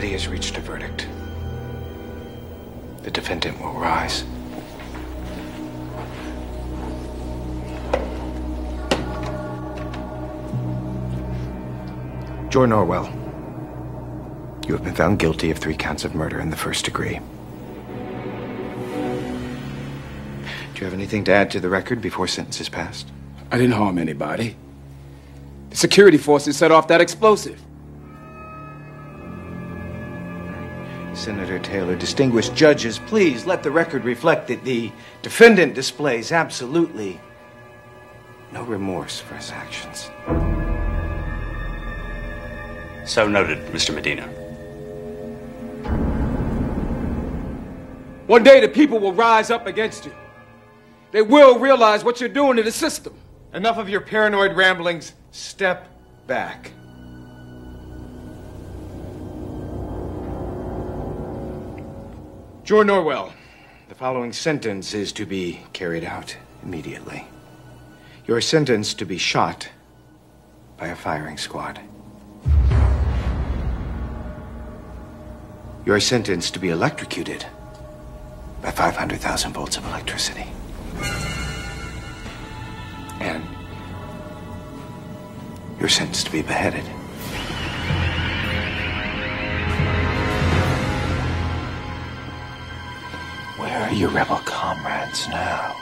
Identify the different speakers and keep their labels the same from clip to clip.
Speaker 1: committee has reached a verdict. The defendant will rise. Jordan Orwell, you have been found guilty of three counts of murder in the first degree. Do you have anything to add to the record before sentence is passed?
Speaker 2: I didn't harm anybody. The security forces set off that explosive.
Speaker 1: Senator Taylor, distinguished judges, please let the record reflect that the defendant displays absolutely no remorse for his actions.
Speaker 3: So noted, Mr. Medina.
Speaker 2: One day the people will rise up against you. They will realize what you're doing to the system.
Speaker 1: Enough of your paranoid ramblings. Step back. Jordan Orwell, the following sentence is to be carried out immediately. Your sentence to be shot by a firing squad. Your sentence to be electrocuted by 500,000 volts of electricity. And you're sentenced to be beheaded. Where are your rebel comrades now?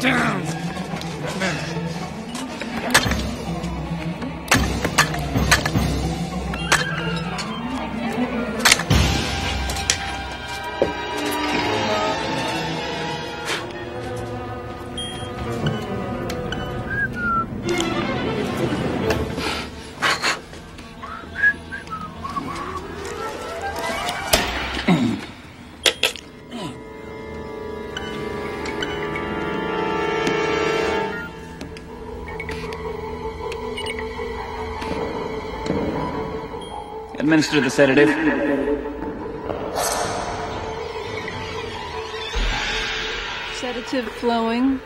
Speaker 2: Down!
Speaker 4: Administer the sedative.
Speaker 5: Sedative flowing.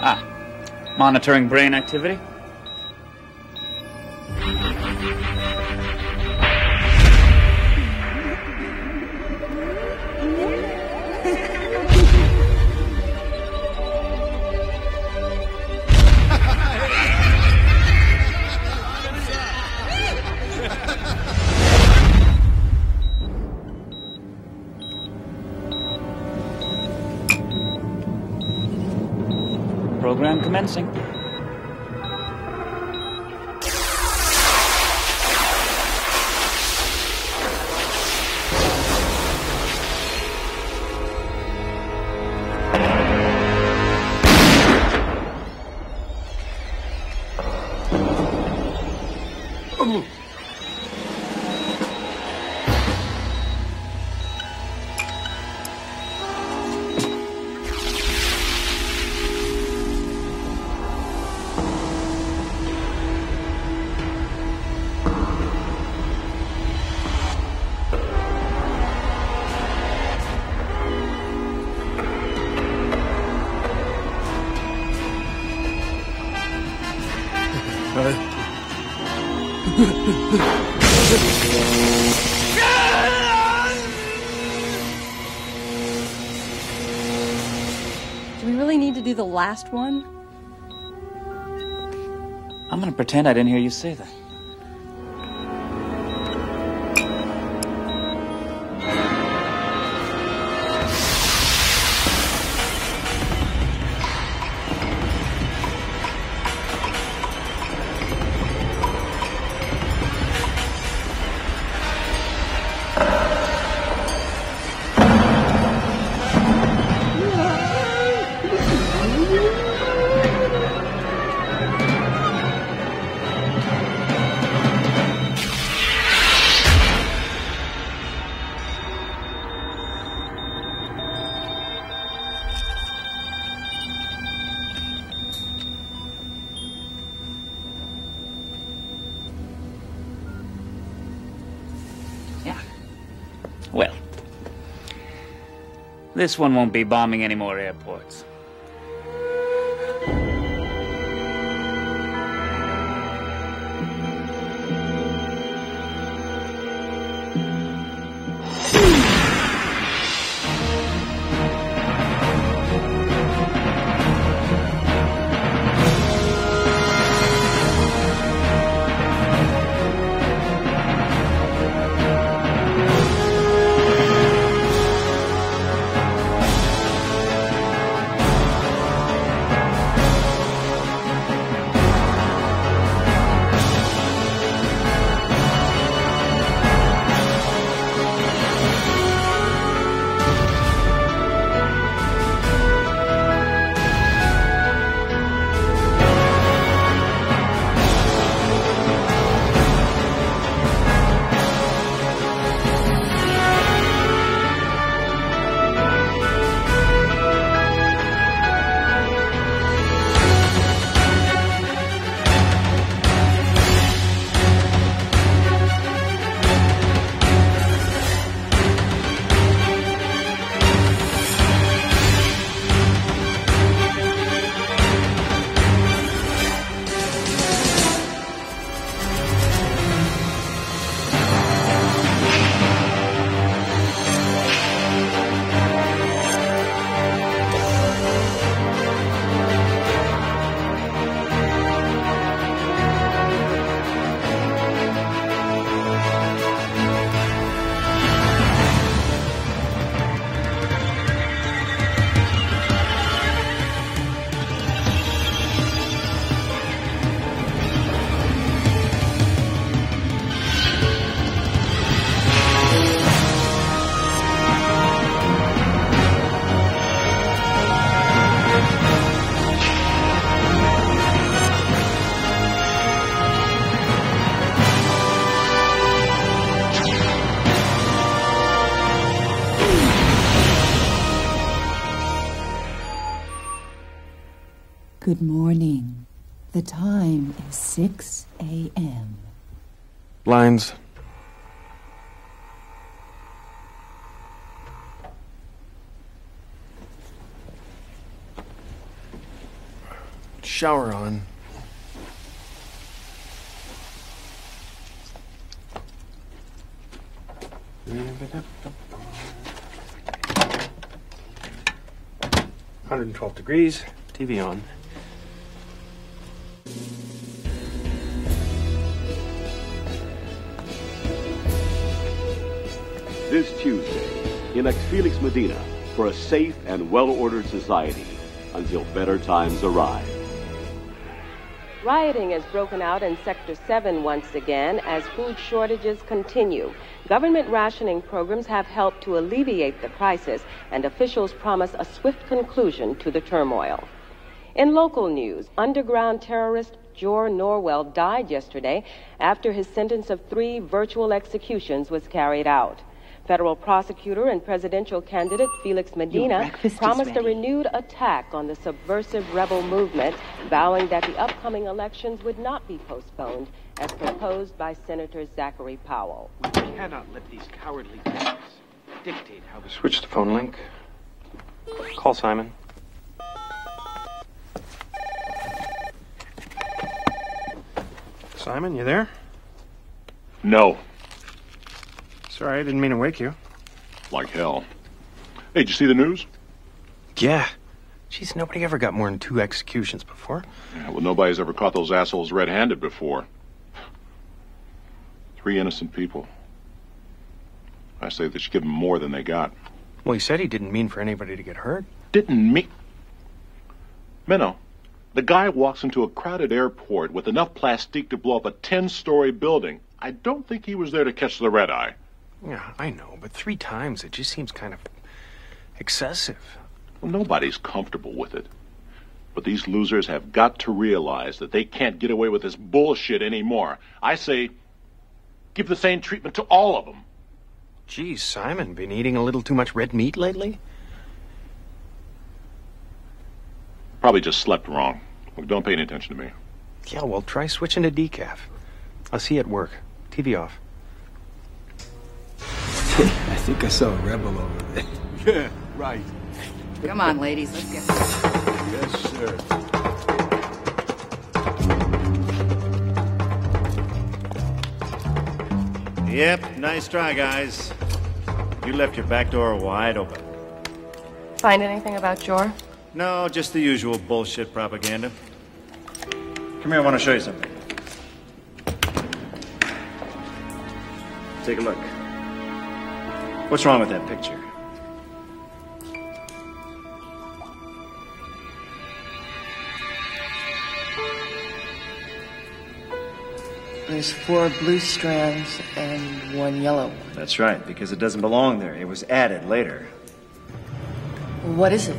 Speaker 4: Ah, monitoring brain activity.
Speaker 5: Last one?
Speaker 4: I'm gonna pretend I didn't hear you say that. This one won't be bombing any more airports.
Speaker 6: Morning. The time is 6 a.m.
Speaker 7: Lines. Shower on. Hundred and twelve degrees. TV on.
Speaker 8: This Tuesday, elect Felix Medina for a safe and well-ordered society until better times arrive.
Speaker 9: Rioting has broken out in Sector 7 once again as food shortages continue. Government rationing programs have helped to alleviate the crisis, and officials promise a swift conclusion to the turmoil. In local news, underground terrorist Jor Norwell died yesterday after his sentence of three virtual executions was carried out. Federal prosecutor and presidential candidate Felix Medina promised a renewed attack on the subversive rebel movement, vowing that the upcoming elections would not be postponed, as proposed by Senator Zachary Powell.
Speaker 10: We cannot let these cowardly types dictate how we
Speaker 7: Switch the phone link. Call Simon. Simon, you there?
Speaker 11: No.
Speaker 7: Sorry, I didn't mean to wake you.
Speaker 11: Like hell. Hey, did you see the news?
Speaker 7: Yeah. Jeez, nobody ever got more than two executions before.
Speaker 11: Yeah, well, nobody's ever caught those assholes red-handed before. Three innocent people. I say they should give them more than they got.
Speaker 7: Well, he said he didn't mean for anybody to get hurt.
Speaker 11: Didn't mean... Menno, the guy walks into a crowded airport with enough plastique to blow up a 10-story building. I don't think he was there to catch the red eye.
Speaker 7: Yeah, I know, but three times it just seems kind of excessive.
Speaker 11: Well, nobody's comfortable with it. But these losers have got to realize that they can't get away with this bullshit anymore. I say, give the same treatment to all of them.
Speaker 7: Geez, Simon, been eating a little too much red meat lately?
Speaker 11: Probably just slept wrong. Look, don't pay any attention to me.
Speaker 7: Yeah, well, try switching to decaf. I'll see you at work. TV off.
Speaker 12: I think I saw a rebel over there.
Speaker 13: Yeah,
Speaker 14: Right.
Speaker 15: Come on, ladies, let's get.
Speaker 14: Yes, sir.
Speaker 16: Yep, nice try, guys. You left your back door wide open.
Speaker 17: Find anything about Jor?
Speaker 16: No, just the usual bullshit propaganda. Come here, I want to show you something. Take a look. What's wrong with that picture?
Speaker 17: There's four blue strands and one yellow.
Speaker 16: That's right, because it doesn't belong there. It was added later.
Speaker 17: What is it?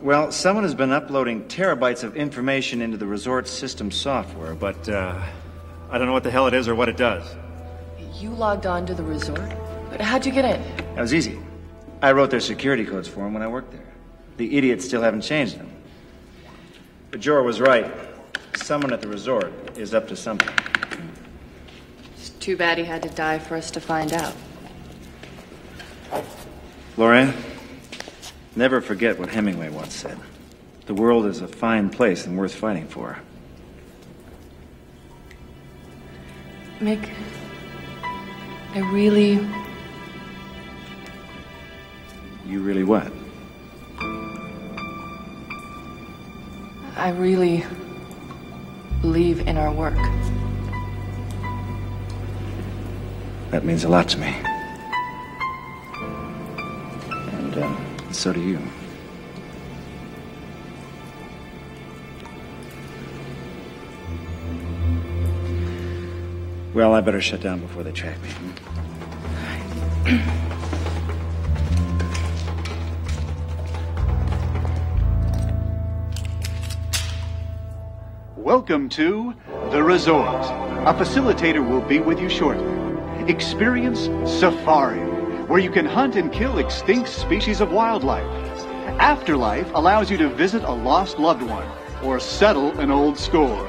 Speaker 16: Well, someone has been uploading terabytes of information into the resort system software, but uh, I don't know what the hell it is or what it does.
Speaker 17: You logged on to the resort? But how'd you get in?
Speaker 16: That was easy. I wrote their security codes for them when I worked there. The idiots still haven't changed them. But Jor was right. Someone at the resort is up to something.
Speaker 17: It's too bad he had to die for us to find out.
Speaker 16: Gloria, never forget what Hemingway once said. The world is a fine place and worth fighting for.
Speaker 17: Mick, I really,
Speaker 16: You really what?
Speaker 17: I really believe in our work.
Speaker 16: That means a lot to me. And uh, so do you. Well, I better shut down before they track me.
Speaker 18: Welcome to The Resort. A facilitator will be with you shortly. Experience Safari, where you can hunt and kill extinct species of wildlife. Afterlife allows you to visit a lost loved one or settle an old score.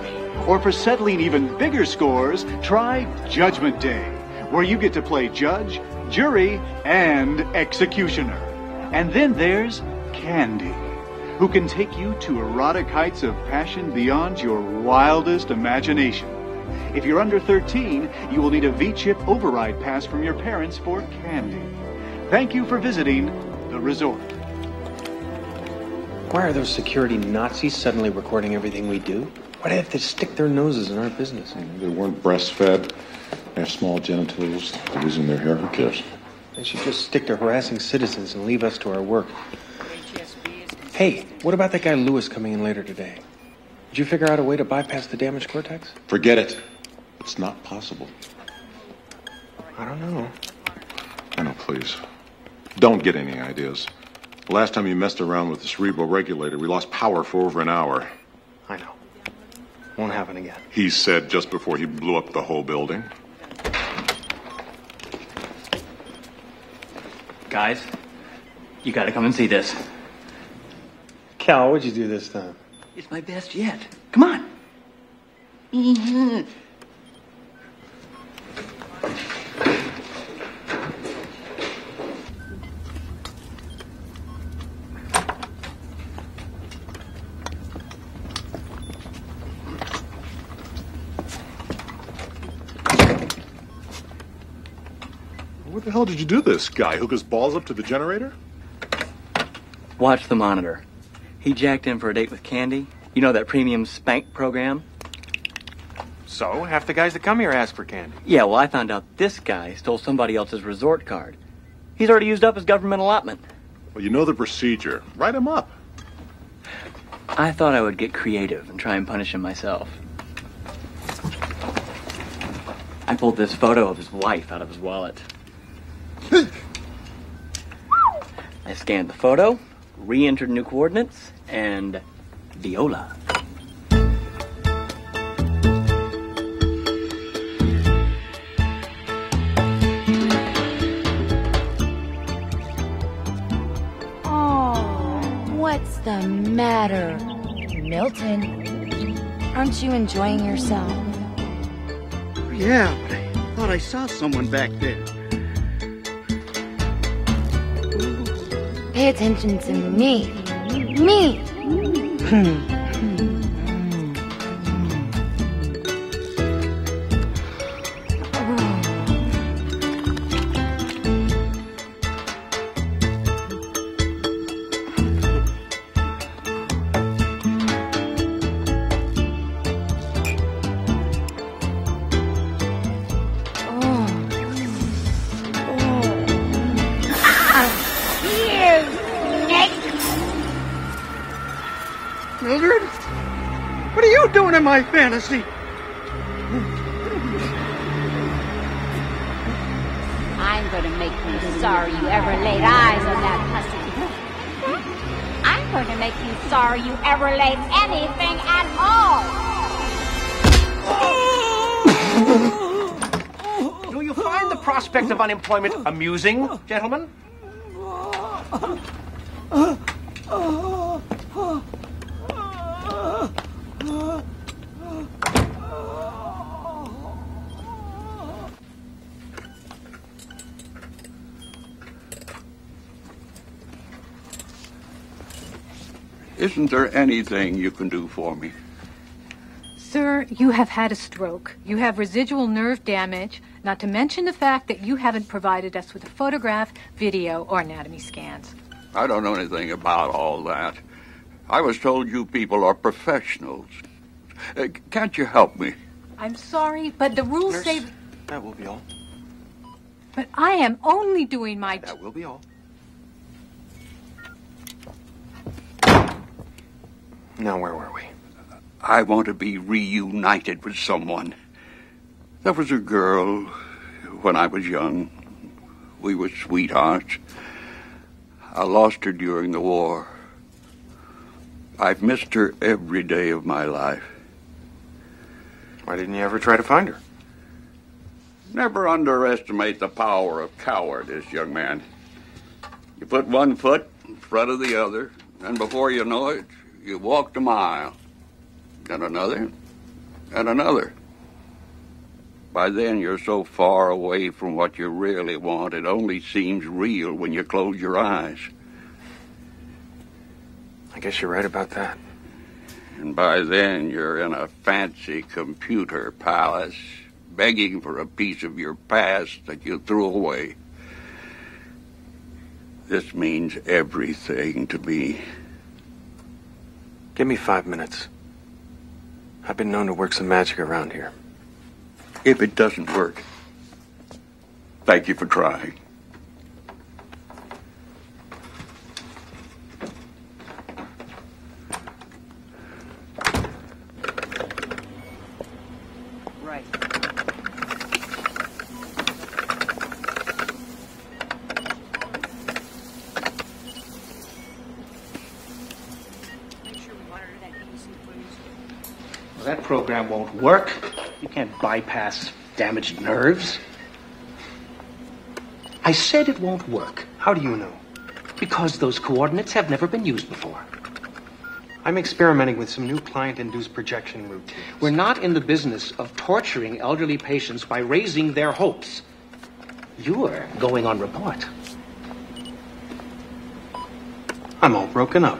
Speaker 18: Or for settling even bigger scores, try Judgment Day, where you get to play judge, jury, and executioner. And then there's Candy who can take you to erotic heights of passion beyond your wildest imagination. If you're under 13, you will need a V-chip override pass from your parents for candy. Thank you for visiting the resort.
Speaker 7: Why are those security Nazis suddenly recording everything we do? Why do they have to stick their noses in our business?
Speaker 11: Mm, they weren't breastfed. They have small genitals. They're losing their hair. Who cares?
Speaker 7: They should just stick to harassing citizens and leave us to our work. Hey, what about that guy Lewis coming in later today? Did you figure out a way to bypass the damaged cortex?
Speaker 11: Forget it. It's not possible.
Speaker 7: I don't know.
Speaker 11: I know, please. Don't get any ideas. The last time you messed around with the cerebral regulator, we lost power for over an hour.
Speaker 7: I know. Won't happen again.
Speaker 11: He said just before he blew up the whole building.
Speaker 10: Guys, you gotta come and see this.
Speaker 7: Cal, what'd you do this time?
Speaker 10: It's my best yet. Come on.
Speaker 11: What the hell did you do this, guy? Hook his balls up to the generator?
Speaker 10: Watch the monitor. He jacked in for a date with Candy. You know that premium spank program?
Speaker 7: So, half the guys that come here ask for candy.
Speaker 10: Yeah, well, I found out this guy stole somebody else's resort card. He's already used up his government allotment.
Speaker 11: Well, you know the procedure. Write him up.
Speaker 10: I thought I would get creative and try and punish him myself. I pulled this photo of his wife out of his wallet. I scanned the photo, re entered new coordinates, and Viola.
Speaker 19: Oh, what's the matter? Milton, aren't you enjoying yourself?
Speaker 20: Yeah, but I thought I saw someone back there.
Speaker 19: Pay attention to me. Me.
Speaker 21: In?
Speaker 22: I'm going to make you sorry you ever laid eyes on that pussy. I'm going to make you sorry you ever laid anything at all.
Speaker 23: Do you find the prospect of unemployment amusing, gentlemen?
Speaker 24: Isn't there anything you can do for me?
Speaker 25: Sir, you have had a stroke. You have residual nerve damage, not to mention the fact that you haven't provided us with a photograph, video, or anatomy scans.
Speaker 24: I don't know anything about all that. I was told you people are professionals. Uh, can't you help me?
Speaker 25: I'm sorry, but the rules
Speaker 7: Nurse,
Speaker 25: say.
Speaker 7: that will be all.
Speaker 25: But I am only doing my.
Speaker 7: That will be all. Now, where were we?
Speaker 24: I want to be reunited with someone. There was a girl when I was young. We were sweethearts. I lost her during the war. I've missed her every day of my life.
Speaker 7: Why didn't you ever try to find her?
Speaker 24: Never underestimate the power of cowardice, young man. You put one foot in front of the other, and before you know it, you walked a mile, and another, and another. By then, you're so far away from what you really want, it only seems real when you close your eyes.
Speaker 7: I guess you're right about that.
Speaker 24: And by then, you're in a fancy computer palace, begging for a piece of your past that you threw away. This means everything to me.
Speaker 7: Give me five minutes. I've been known to work some magic around here.
Speaker 24: If it doesn't work, thank you for trying.
Speaker 23: Right.
Speaker 26: Well, that program won't work. You can't bypass damaged nerves. I said it won't work.
Speaker 7: How do you know?
Speaker 26: Because those coordinates have never been used before.
Speaker 7: I'm experimenting with some new client-induced projection routines.
Speaker 26: We're not in the business of torturing elderly patients by raising their hopes. You're going on report.
Speaker 7: I'm all broken up.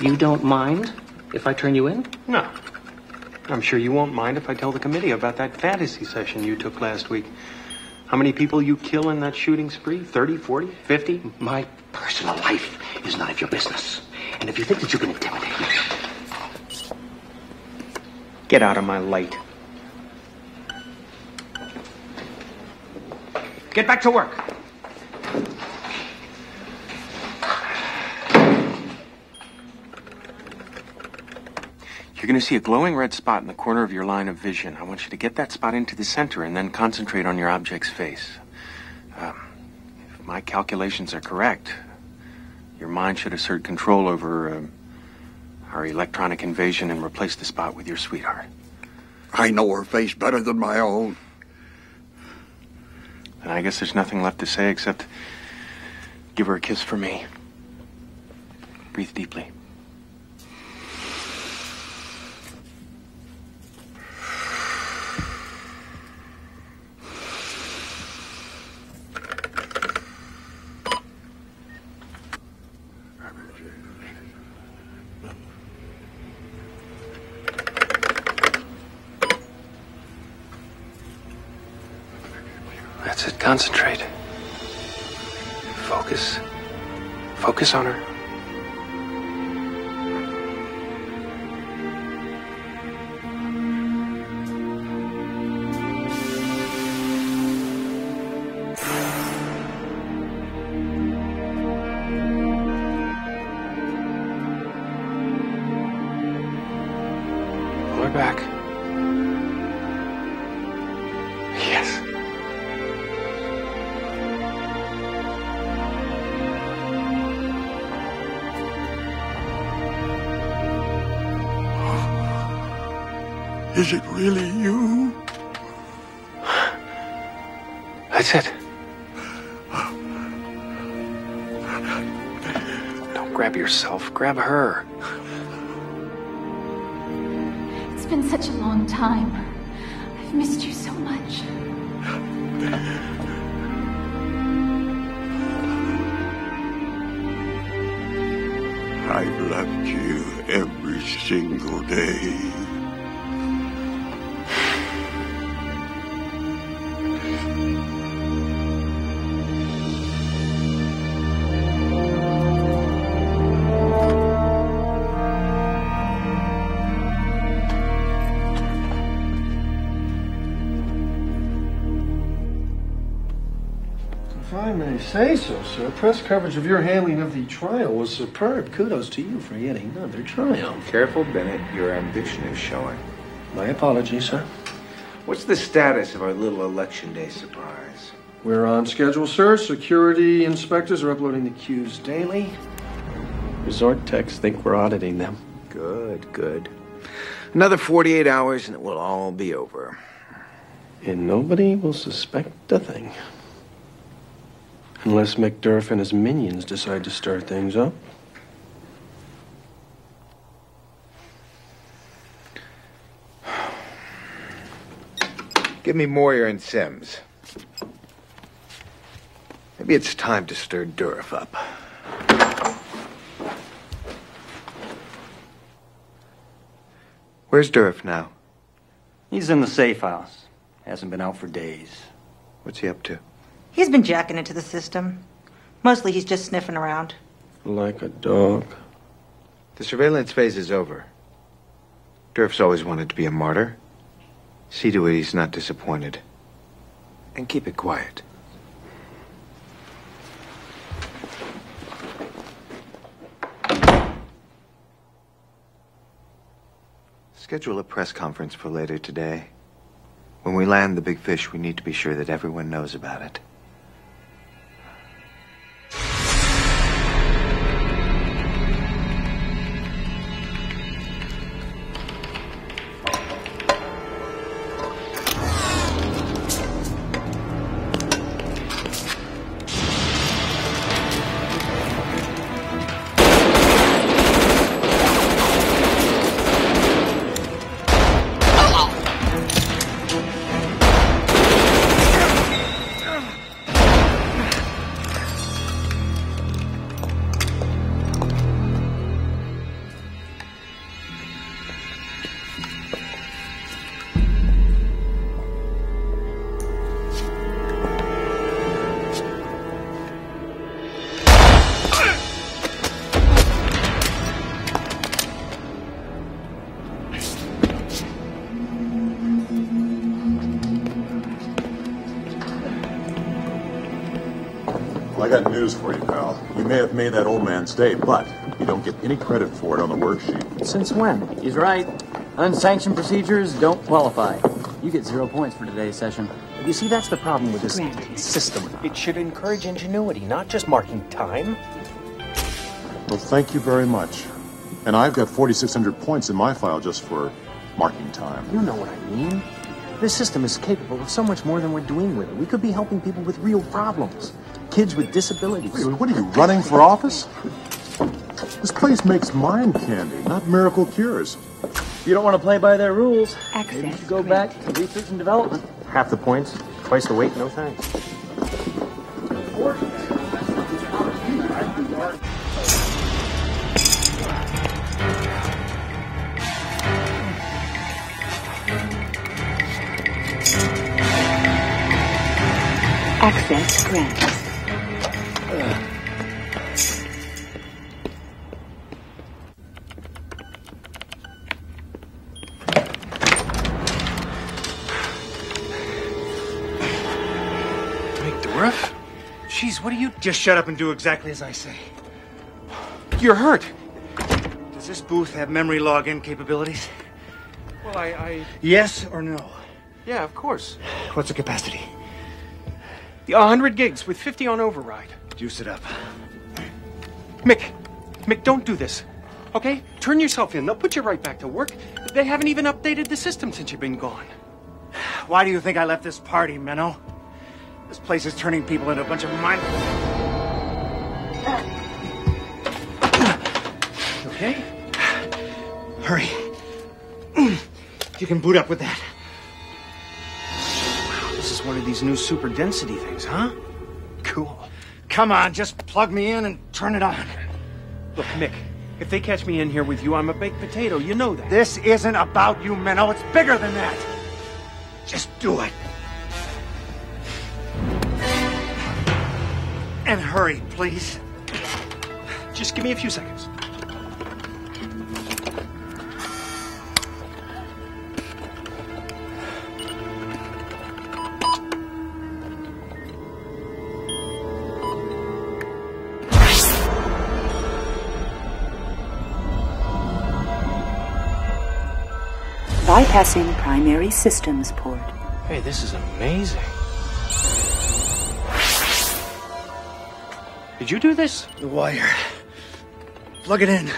Speaker 26: You don't mind if I turn you in?
Speaker 7: No. I'm sure you won't mind if I tell the committee about that fantasy session you took last week. How many people you kill in that shooting spree? 30, 40, 50?
Speaker 26: My personal life is none of your business. And if you think that you can intimidate me,
Speaker 7: Get out of my light.
Speaker 26: get back to work.
Speaker 7: You're going to see a glowing red spot in the corner of your line of vision. I want you to get that spot into the center and then concentrate on your object's face. Um, if my calculations are correct, your mind should assert control over um, our electronic invasion and replace the spot with your sweetheart.
Speaker 24: I know her face better than my own.
Speaker 7: And I guess there's nothing left to say except give her a kiss for me. Breathe deeply. That's it. Don't grab yourself. Grab her.
Speaker 27: It's been such a long time. I've missed you so much.
Speaker 24: I've loved you every single day.
Speaker 12: Say so, sir, press coverage of your handling of the trial was superb. Kudos to you for yet another triumph.
Speaker 1: Careful, Bennett. Your ambition is showing.
Speaker 12: My apologies, sir.
Speaker 1: What's the status of our little election day surprise?
Speaker 12: We're on schedule, sir. Security inspectors are uploading the cues daily. Resort techs think we're auditing them.
Speaker 1: Good, good. Another 48 hours and it will all be over.
Speaker 12: And nobody will suspect a thing. Unless Mick Dourif and his minions decide to stir things up.
Speaker 1: Give me Moyer and Sims. Maybe it's time to stir Dourif up. Where's Dourif now?
Speaker 4: He's in the safe house. Hasn't been out for days.
Speaker 1: What's he up to?
Speaker 28: He's been jacking into the system. Mostly he's just sniffing around.
Speaker 12: Like a dog.
Speaker 1: The surveillance phase is over. Dourif's always wanted to be a martyr. See to it he's not disappointed. And keep it quiet. Schedule a press conference for later today. When we land the big fish, we need to be sure that everyone knows about it.
Speaker 11: That old man stay, but you don't get any credit for it on the worksheet.
Speaker 4: Since when? He's right. Unsanctioned procedures don't qualify. You get zero points for today's session. You see, that's the problem with this system.
Speaker 26: It should encourage ingenuity, not just marking time.
Speaker 11: Well, thank you very much. And I've got 4,600 points in my file just for marking time.
Speaker 26: You know what I mean. This system is capable of so much more than we're doing with it. We could be helping people with real problems. Kids with disabilities.
Speaker 11: Wait, what are you, running for office? This place makes mind candy, not miracle cures.
Speaker 4: If you don't want to play by their rules, maybe you should go back to research and development.
Speaker 26: Half the points, twice the weight, no thanks.
Speaker 29: Just shut up and do exactly as I say.
Speaker 7: You're hurt.
Speaker 29: Does this booth have memory login capabilities?
Speaker 7: Well, I, I...
Speaker 29: Yes or no?
Speaker 7: Yeah, of course.
Speaker 29: What's the capacity?
Speaker 7: The 100 gigs with 50 on override.
Speaker 29: Juice it up.
Speaker 7: Mick, Mick, don't do this. Okay? Turn yourself in. They'll put you right back to work. They haven't even updated the system since you've been gone.
Speaker 29: Why do you think I left this party, Menno? This place is turning people into a bunch of mindful. Okay? Hurry. You can boot up with that.
Speaker 7: This is one of these new super density things, huh? Cool.
Speaker 29: Come on, just plug me in and turn it on.
Speaker 7: Look, Mick, if they catch me in here with you, I'm a baked potato. You know that.
Speaker 29: This isn't about you, Menno. It's bigger than that. Just do it. And hurry, please.
Speaker 7: Just give me a few seconds.
Speaker 30: Bypassing primary systems port.
Speaker 7: Hey, this is amazing. Did you do this?
Speaker 29: The wire. Plug it in.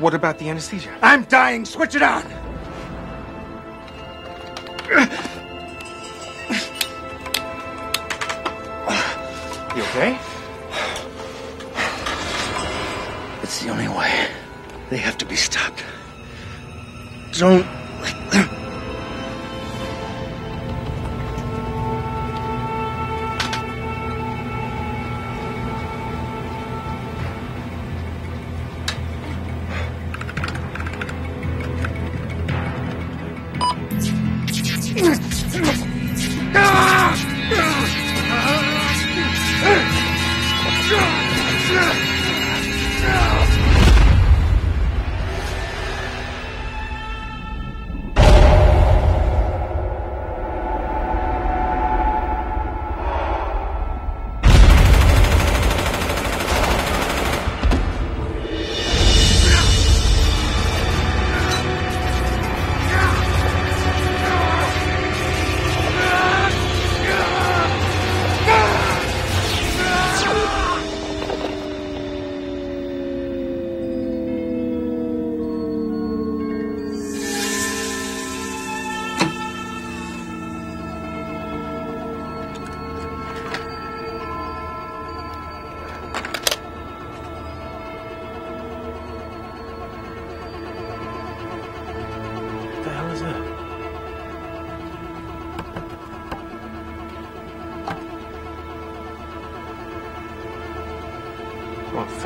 Speaker 7: What about the anesthesia?
Speaker 29: I'm dying. Switch it on.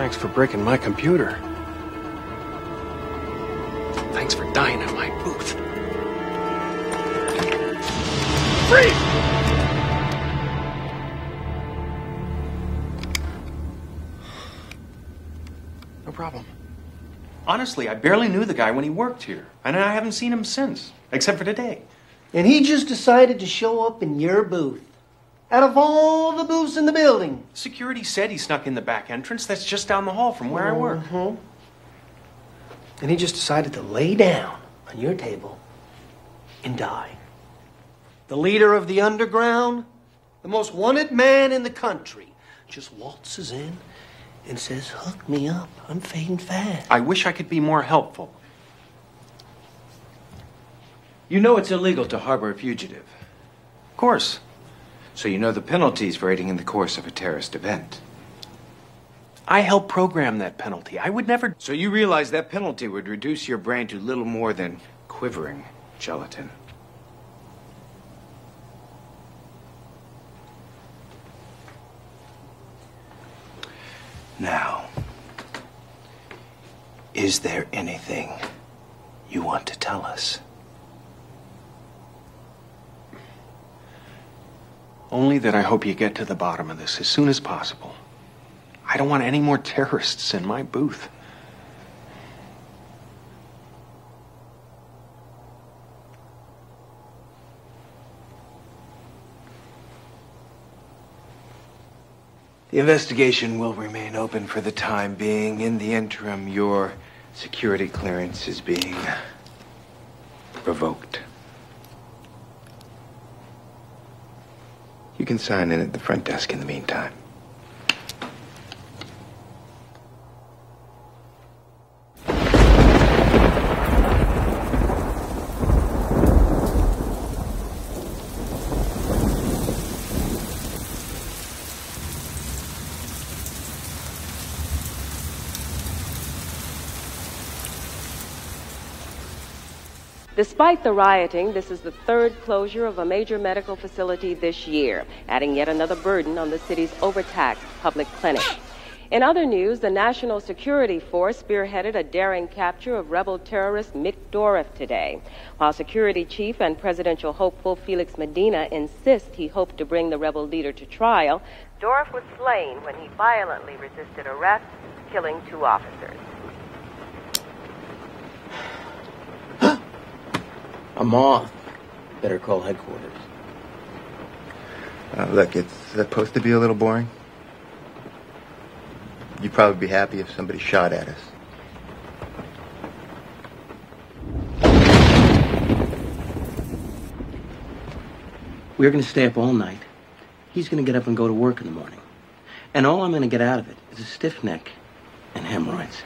Speaker 7: Thanks for breaking my computer. Thanks for dying in my booth. Freeze! No problem. Honestly, I barely knew the guy when he worked here, and I haven't seen him since, except for today.
Speaker 31: And he just decided to show up in your booth. Out of all the booths in the building.
Speaker 7: Security said he snuck in the back entrance. That's just down the hall from where I work.
Speaker 31: Mhm. And he just decided to lay down on your table and die. The leader of the underground, the most wanted man in the country, just waltzes in and says, Hook me up. I'm fading fast.
Speaker 7: I wish I could be more helpful.
Speaker 1: You know it's illegal to harbor a fugitive.
Speaker 7: Of course.
Speaker 1: So you know the penalties for aiding in the course of a terrorist event.
Speaker 7: I helped program that penalty. I would never.
Speaker 1: So you realize that penalty would reduce your brain to little more than quivering gelatin. Now, is there anything you want to tell us?
Speaker 7: Only that I hope you get to the bottom of this as soon as possible. I don't want any more terrorists in my booth.
Speaker 1: The investigation will remain open for the time being. In the interim, your security clearance is being revoked. You can sign in at the front desk in the meantime.
Speaker 9: Despite the rioting, this is the third closure of a major medical facility this year, adding yet another burden on the city's overtaxed public clinic. In other news, the National Security Force spearheaded a daring capture of rebel terrorist Mick Dourif today. While security chief and presidential hopeful Felix Medina insist he hoped to bring the rebel leader to trial, Dorff was slain when he violently resisted arrest, killing two officers.
Speaker 26: A moth. Better call headquarters.
Speaker 32: Uh, look, it's supposed to be a little boring. You'd probably be happy if somebody shot at us.
Speaker 26: We're going to stay up all night. He's going to get up and go to work in the morning. And all I'm going to get out of it is a stiff neck and hemorrhoids.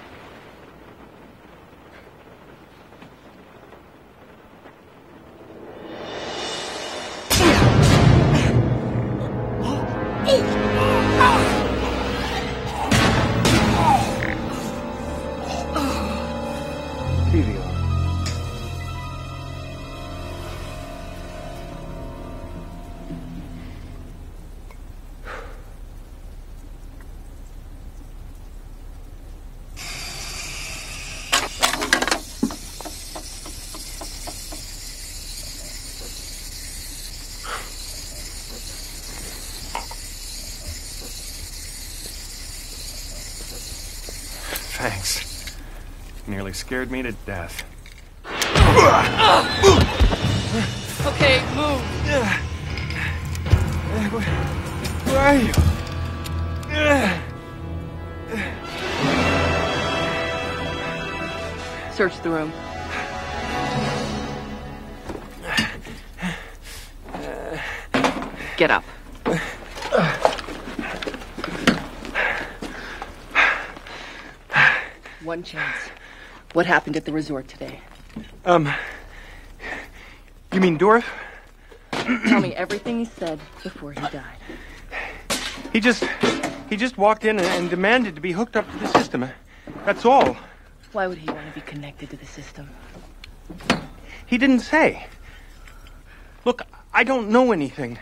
Speaker 7: Nearly scared me to death.
Speaker 33: Okay, move.
Speaker 7: Where are you?
Speaker 33: Search the room. Get up. One chance. What happened at the resort today?
Speaker 7: Um. You mean Dourif?
Speaker 33: Tell me everything he said before he died.
Speaker 7: He just. He just walked in and, and demanded to be hooked up to the system. That's all.
Speaker 33: Why would he want to be connected to the system?
Speaker 7: He didn't say. Look, I don't know anything.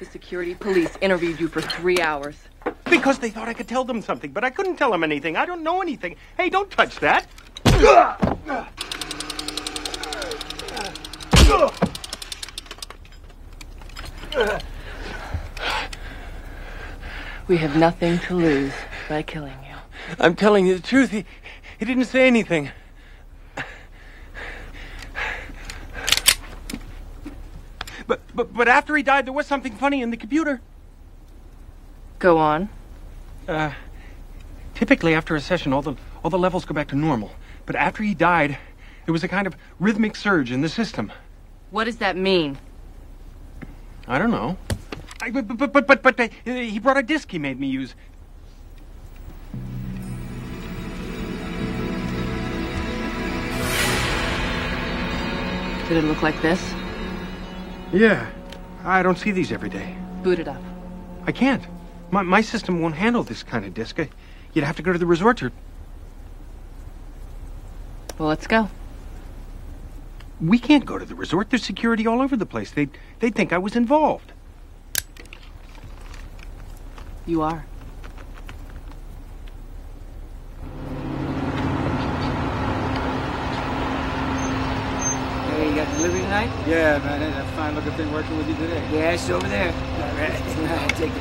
Speaker 33: The security police interviewed you for three hours.
Speaker 7: Because they thought I could tell them something, but I couldn't tell them anything. I don't know anything. Hey, don't touch that.
Speaker 33: We have nothing to lose by killing you.
Speaker 7: I'm telling you the truth. He, he didn't say anything. But, but, but after he died, there was something funny in the computer.
Speaker 33: Go on.
Speaker 7: Uh, typically after a session, all the all the levels go back to normal. But after he died, there was a kind of rhythmic surge in the system.
Speaker 33: What does that mean?
Speaker 7: I don't know. I, but but but but, but uh, he brought a disc he made me use.
Speaker 33: Did it look like this?
Speaker 7: Yeah, I don't see these every day.
Speaker 33: Boot it up.
Speaker 7: I can't. My my system won't handle this kind of disc. I, you'd have to go to the resort or
Speaker 33: well, let's go.
Speaker 7: We can't go to the resort. There's security all over the place. They'd, they'd think I was involved.
Speaker 33: You are.
Speaker 10: Hey, you got delivery tonight?
Speaker 34: Yeah, man. It's a fine looking thing working with you today.
Speaker 10: Yeah, it's over there. All right, take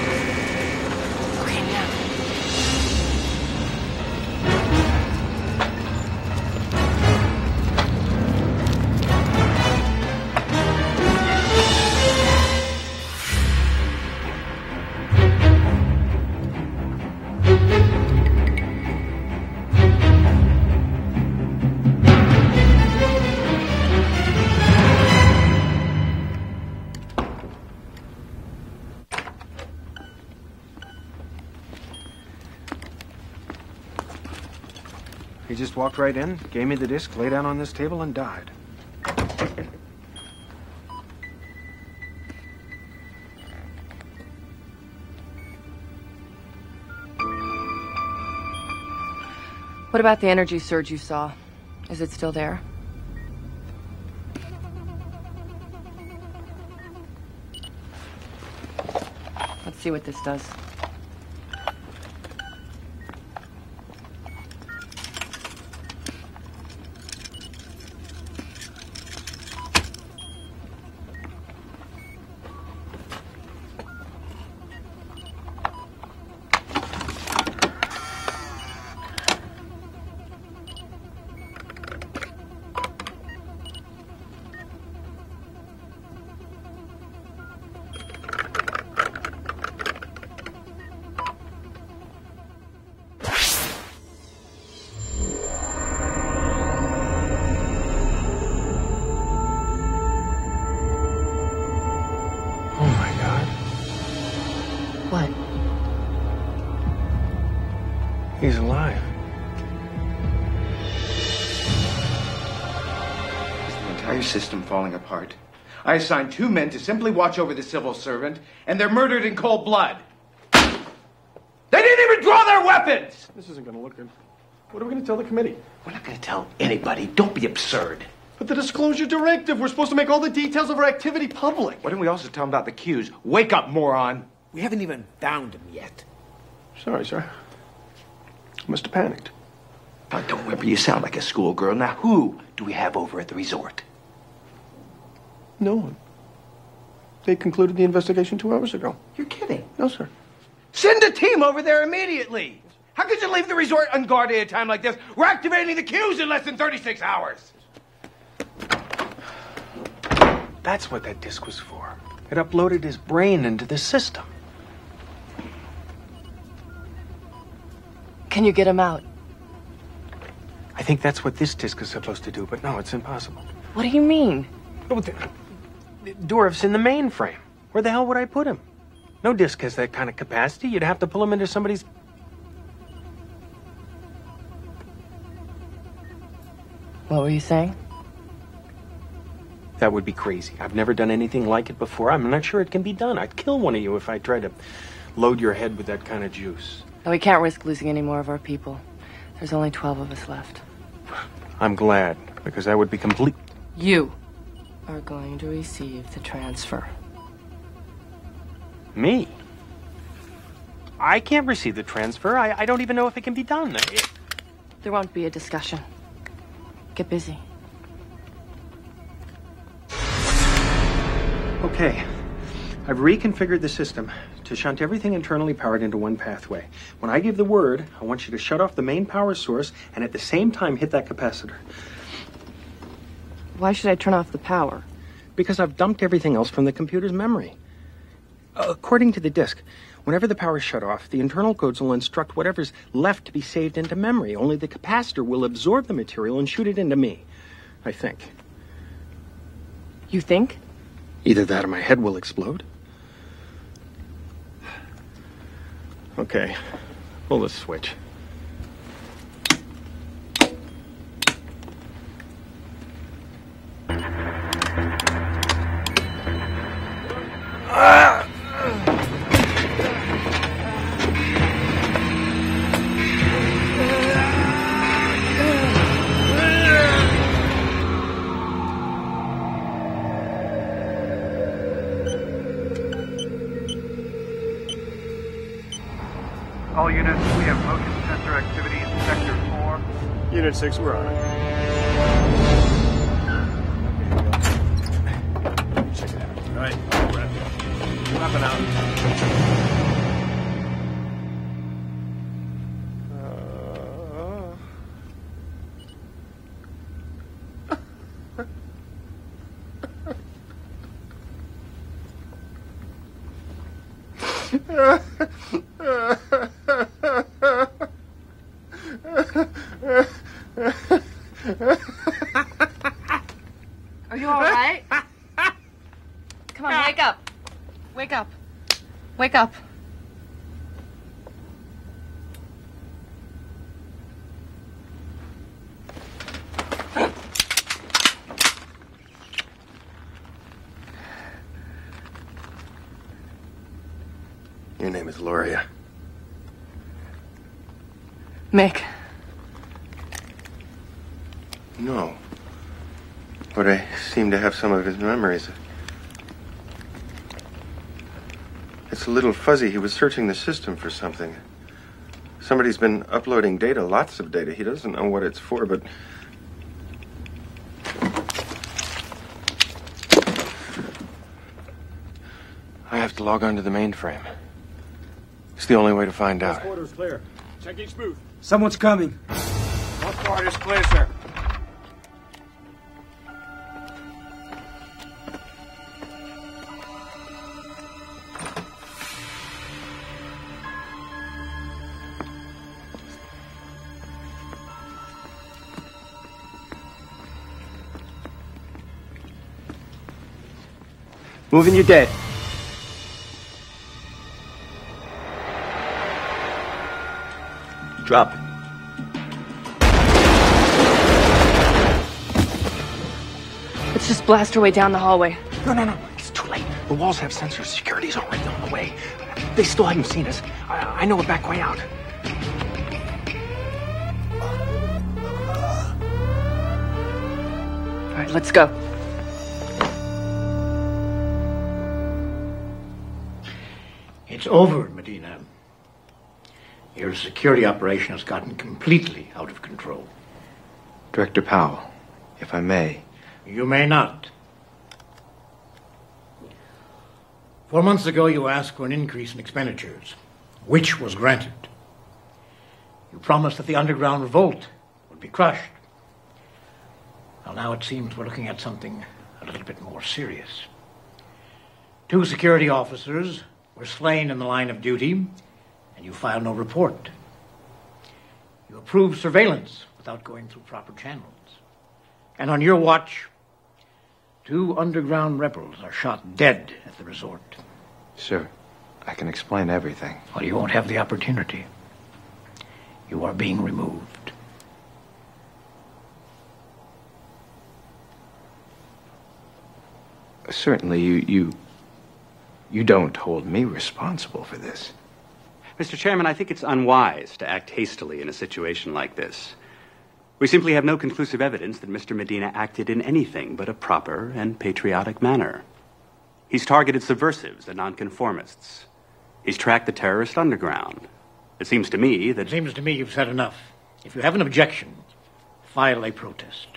Speaker 10: it.
Speaker 7: Just walked right in, gave me the disc, lay down on this table, and died.
Speaker 35: What about the energy surge you saw? Is it still there? Let's see what this does.
Speaker 1: System falling apart? I assigned two men to simply watch over the civil servant, and they're murdered in cold blood. They didn't even draw their weapons!
Speaker 12: This isn't going to look good. What are we going to tell the committee?
Speaker 1: We're not going to tell anybody. Don't be absurd.
Speaker 12: But the disclosure directive, we're supposed to make all the details of our activity public.
Speaker 1: Why don't we also tell them about the cues? Wake up, moron!
Speaker 23: We haven't even found him yet.
Speaker 12: Sorry, sir. I must have panicked.
Speaker 1: Now, don't whimper. You sound like a schoolgirl. Now, who do we have over at the resort?
Speaker 12: No one. They concluded the investigation two hours ago.
Speaker 1: You're kidding.
Speaker 12: No, sir.
Speaker 1: Send a team over there immediately! How could you leave the resort unguarded at a time like this? We're activating the queues in less than 36 hours!
Speaker 7: That's what that disc was for. It uploaded his brain into the system.
Speaker 35: Can you get him out?
Speaker 7: I think that's what this disc is supposed to do, but no, it's impossible.
Speaker 35: What do you mean?
Speaker 7: Dourif's in the mainframe. Where the hell would I put him? No disc has that kind of capacity. You'd have to pull him into somebody's.
Speaker 35: What were you saying?
Speaker 7: That would be crazy. I've never done anything like it before. I'm not sure it can be done. I'd kill one of you if I tried to load your head with that kind of juice.
Speaker 35: No, we can't risk losing any more of our people. There's only 12 of us left.
Speaker 7: I'm glad, because that would be complete.
Speaker 35: You are going to receive the transfer.
Speaker 7: Me? I can't receive the transfer. I, I don't even know if it can be done. It-
Speaker 35: There won't be a discussion. Get busy.
Speaker 7: Okay. I've reconfigured the system to shunt everything internally powered into one pathway. When I give the word, I want you to shut off the main power source and at the same time hit that capacitor.
Speaker 35: Why should I turn off the power?
Speaker 7: Because I've dumped everything else from the computer's memory. According to the disk, whenever the power is shut off, the internal codes will instruct whatever's left to be saved into memory. Only the capacitor will absorb the material and shoot it into me. I think.
Speaker 35: You think?
Speaker 7: Either that or my head will explode. Okay. Pull the switch.
Speaker 36: All units, we have motion sensor activity in Sector 4.
Speaker 12: Unit 6, we're on it.
Speaker 23: And out.
Speaker 35: Are you all right? Come on, wake up. Wake up. Wake up.
Speaker 1: Your name is Loria.
Speaker 35: Mick.
Speaker 1: No. But I seem to have some of his memories. It's a little fuzzy. He was searching the system for something. Somebody's been uploading data, lots of data. He doesn't know what it's for, but. I have to log on to the mainframe. It's the only way to find out.
Speaker 34: Quarters clear. Check each booth.
Speaker 10: Someone's coming.
Speaker 23: Both quarters clear, sir.
Speaker 10: Moving your dead. Drop.
Speaker 35: Let's just blast our way down the hallway.
Speaker 23: No, no, no. It's too late. The walls have sensors. Security's already on the way. They still haven't seen us. I, I know a back way out.
Speaker 35: All right, let's go.
Speaker 36: It's over, Medina. Your security operation has gotten completely out of control.
Speaker 1: Director Powell, if I may.
Speaker 36: You may not. Four months ago, you asked for an increase in expenditures, which was granted. You promised that the underground revolt would be crushed. Well, now it seems we're looking at something a little bit more serious. Two security officers were slain in the line of duty, and you filed no report. You approved surveillance without going through proper channels. And on your watch, two underground rebels are shot dead at the resort.
Speaker 1: Sir, I can explain everything.
Speaker 36: Well, you won't have the opportunity. You are being removed.
Speaker 1: Certainly, you, you. You don't hold me responsible for this.
Speaker 37: Mr. Chairman, I think it's unwise to act hastily in a situation like this. We simply have no conclusive evidence that Mr. Medina acted in anything but a proper and patriotic manner. He's targeted subversives and nonconformists. He's tracked the terrorist underground. It seems to me that.
Speaker 36: It seems to me you've said enough. If you have an objection, file a protest.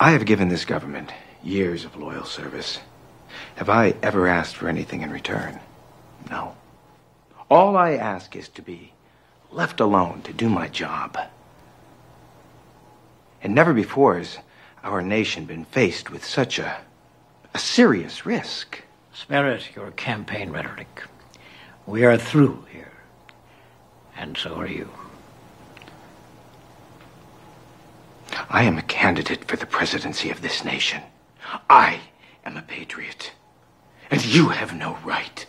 Speaker 1: I have given this government years of loyal service. Have I ever asked for anything in return? No. All I ask is to be left alone to do my job. And never before has our nation been faced with such a, a serious risk.
Speaker 36: Spare it your campaign rhetoric. We are through here. And so are you.
Speaker 1: I am a candidate for the presidency of this nation. I am a patriot. And you have no right.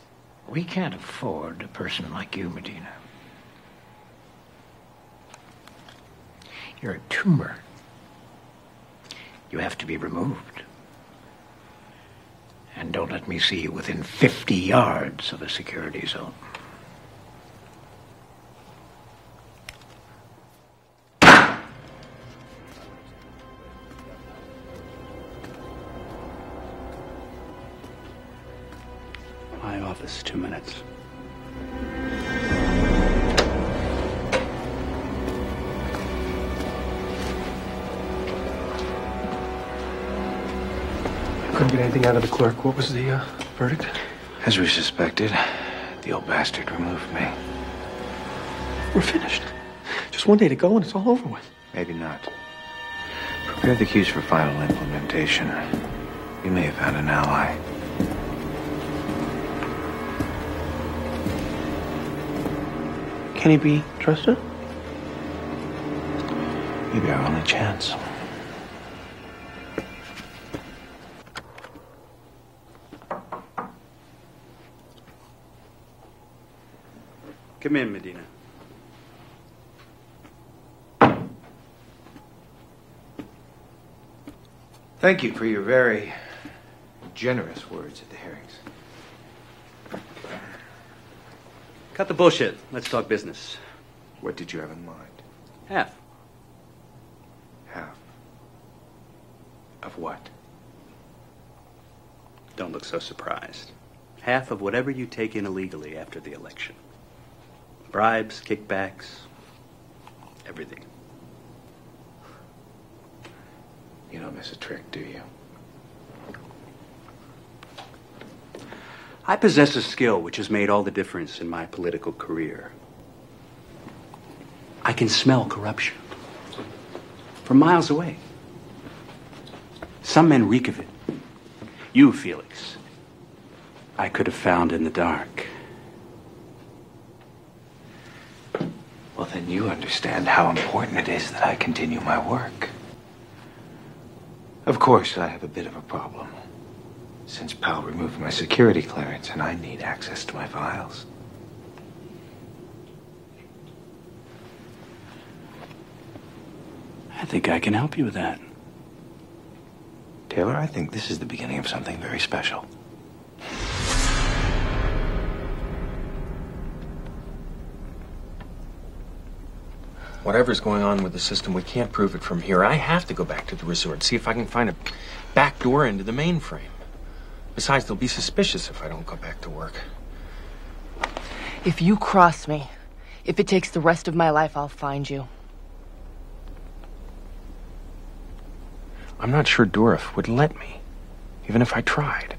Speaker 36: We can't afford a person like you, Medina. You're a tumor. You have to be removed. And don't let me see you within 50 yards of a security zone.
Speaker 37: office two minutes.
Speaker 12: Couldn't get anything out of the clerk. What was the uh, verdict?
Speaker 1: As we suspected, the old bastard removed me.
Speaker 12: We're finished. Just one day to go and it's all over with.
Speaker 1: Maybe not. Prepare the keys for final implementation. You may have found an ally.
Speaker 12: Can he be trusted?
Speaker 1: Maybe our only chance.
Speaker 37: Come in, Medina.
Speaker 1: Thank you for your very generous words at the hearings.
Speaker 37: Cut the bullshit. Let's talk business.
Speaker 1: What did you have in mind?
Speaker 37: Half.
Speaker 1: Half. Of what?
Speaker 37: Don't look so surprised. Half of whatever you take in illegally after the election. Bribes, kickbacks, everything.
Speaker 1: You don't miss a trick, do you?
Speaker 37: I possess a skill which has made all the difference in my political career. I can smell corruption from miles away. Some men reek of it. You, Felix, I could have found in the dark.
Speaker 1: Well, then you understand how important it is that I continue my work. Of course, I have a bit of a problem. Since Powell removed my security clearance and I need access to my files.
Speaker 37: I think I can help you with that.
Speaker 1: Taylor, I think this is the beginning of something very special.
Speaker 7: Whatever's going on with the system, we can't prove it from here. I have to go back to the resort, see if I can find a back door into the mainframe. Besides, they'll be suspicious if I don't go back to work.
Speaker 38: If you cross me, if it takes the rest of my life, I'll find you.
Speaker 7: I'm not sure Dourif would let me, even if I tried.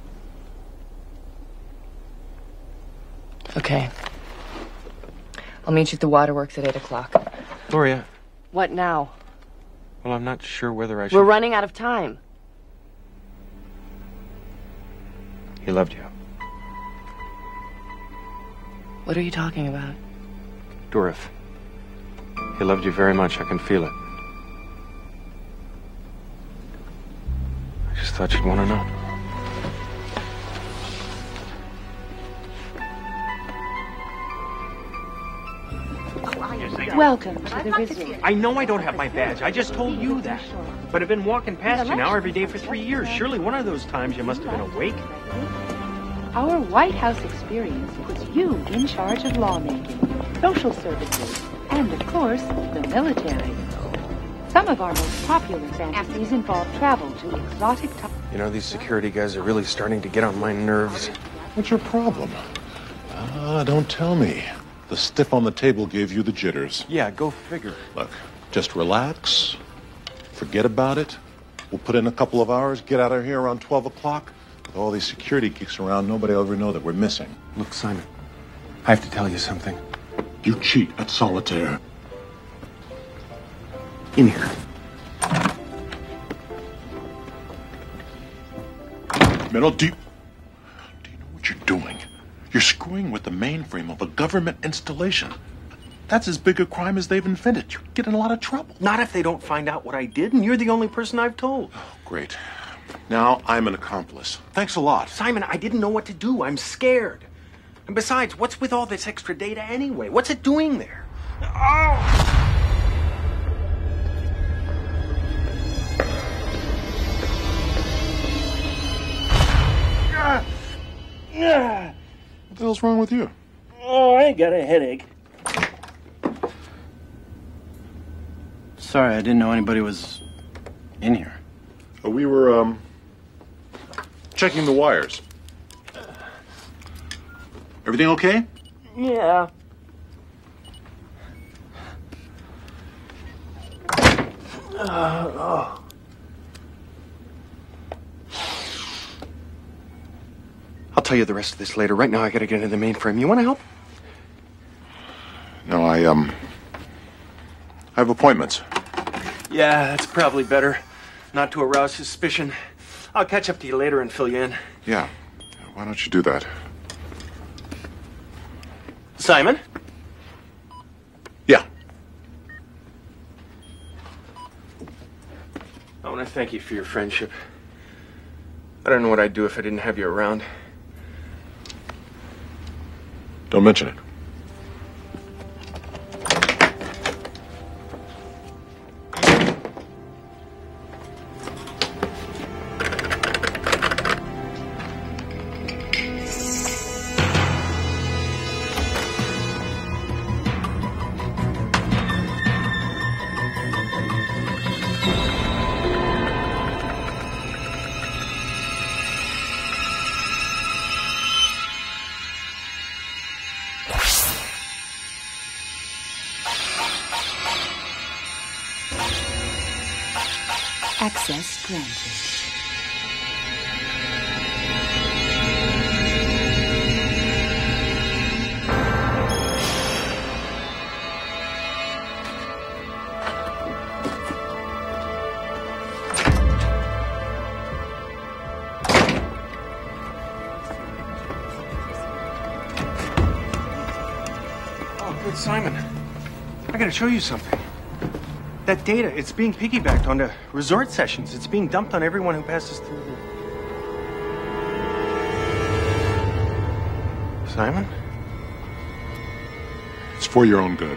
Speaker 38: Okay. I'll meet you at the waterworks at 8 o'clock.
Speaker 7: Gloria,
Speaker 38: What now?
Speaker 7: well, I'm not sure whether I should.
Speaker 38: We're running out of time.
Speaker 7: He loved you.
Speaker 38: What are you talking about?
Speaker 7: Dourif. He loved you very much. I can feel it. I just thought you'd want to know.
Speaker 30: Welcome to the resort.
Speaker 7: I know I don't have my badge. I just told you that. But I've been walking past you now every day for three years. Surely one of those times you must have been awake.
Speaker 30: Our White House experience puts you in charge of lawmaking, social services, and of course, the military. Some of our most popular fantasies involve travel to exotic ti-
Speaker 7: You know, these security guys are really starting to get on my nerves.
Speaker 11: What's your problem? Ah, don't tell me. The stiff on the table gave you the jitters.
Speaker 7: Yeah, go figure.
Speaker 11: Look, just relax. Forget about it. We'll put in a couple of hours, get out of here around 12 o'clock. With all these security geeks around, nobody will ever know that we're missing.
Speaker 7: Look, Simon, I have to tell you something.
Speaker 11: You cheat at solitaire.
Speaker 7: In here.
Speaker 11: Metal deep. Do you know what you're doing? You're screwing with the mainframe of a government installation. That's as big a crime as they've invented. You'd get in a lot of trouble.
Speaker 7: Not if they don't find out what I did, and you're the only person I've told.
Speaker 11: Oh, great. Now I'm an accomplice. Thanks a lot.
Speaker 7: Simon, I didn't know what to do. I'm scared. And besides, what's with all this extra data anyway? What's it doing there? Oh!
Speaker 11: What the hell's wrong with you?
Speaker 10: Oh, I got a headache. Sorry, I didn't know anybody was in here.
Speaker 11: Uh, we were, um, checking the wires. Everything okay?
Speaker 10: Yeah. Uh, oh.
Speaker 7: Tell you the rest of this later. Right now, I gotta get into the mainframe. You want to help?
Speaker 11: No, I, um. I have appointments.
Speaker 7: Yeah, that's probably better. Not to arouse suspicion. I'll catch up to you later and fill you in.
Speaker 11: Yeah. Why don't you do that?
Speaker 7: Simon?
Speaker 11: Yeah.
Speaker 7: I want to thank you for your friendship. I don't know what I'd do if I didn't have you around.
Speaker 11: Don't mention it.
Speaker 7: Show you something. That data, it's being piggybacked onto resort sessions. It's being dumped on everyone who passes through the... Simon?
Speaker 11: It's for your own good.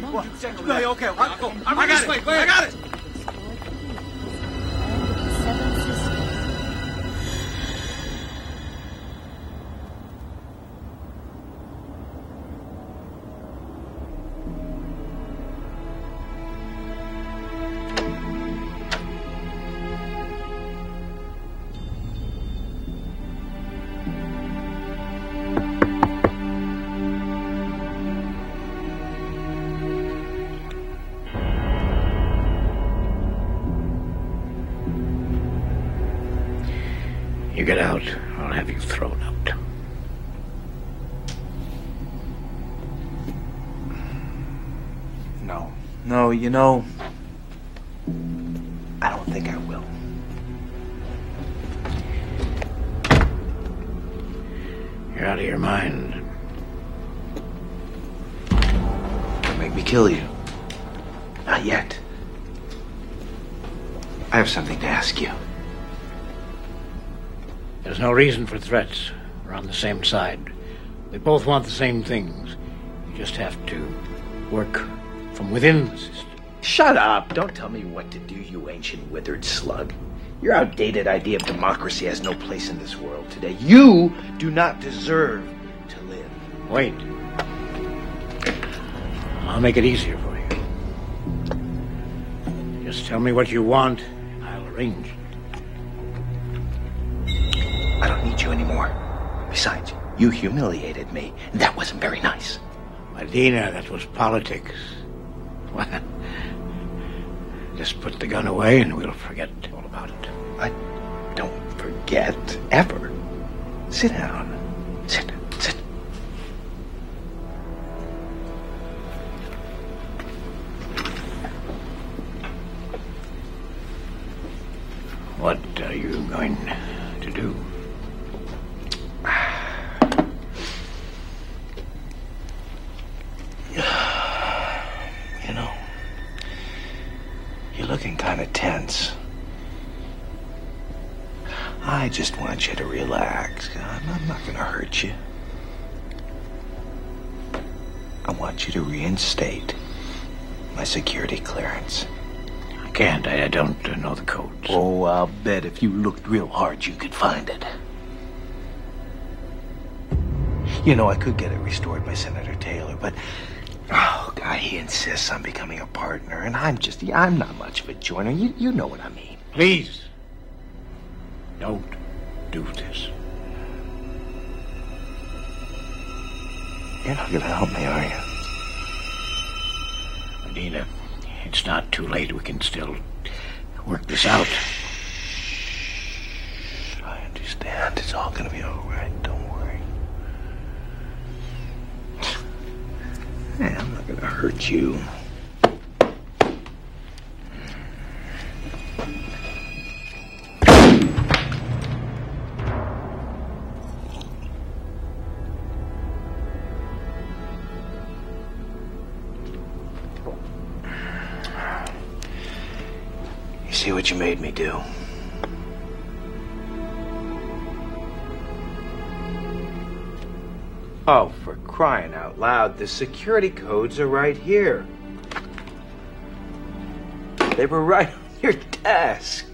Speaker 34: No, no, you. Okay, okay, okay. I'll go. I got it. I got it.
Speaker 1: Know, I don't think I will.
Speaker 36: You're out of your mind.
Speaker 1: Don't make me kill you. Not yet. I have something to ask you.
Speaker 36: There's no reason for threats. We're on the same side. We both want the same things. You just have to work from within the system.
Speaker 1: Shut up. Don't tell me what to do, you ancient withered slug. Your outdated idea of democracy has no place in this world today. You do not deserve to live.
Speaker 36: Wait. I'll make it easier for you. Just tell me what you want, and I'll arrange.
Speaker 1: I don't need you anymore. Besides, you humiliated me, and that wasn't very nice.
Speaker 36: Medina, that was politics. Well, just put the gun away and we'll forget all about it.
Speaker 1: I don't forget ever. Sit down. Sit. Sit.
Speaker 36: What are you going
Speaker 1: I just want you to relax. I'm, I'm not going to hurt you. I want you to reinstate my security clearance.
Speaker 36: I can't. I, I don't know the codes.
Speaker 1: Oh, I'll bet if you looked real hard, you could find it. You know, I could get it restored by Senator Taylor, but oh God, he insists on becoming a partner, and I'm just I'm not much of a joiner. You you know what I mean.
Speaker 36: Please, do this.
Speaker 1: You're not gonna help me, are you?
Speaker 36: Medina, it's not too late. We can still work this out.
Speaker 1: I understand. It's all gonna be all right. Don't worry. Hey, I'm not gonna hurt you. You do? Oh, for crying out loud, the security codes are right here. They were right on your desk.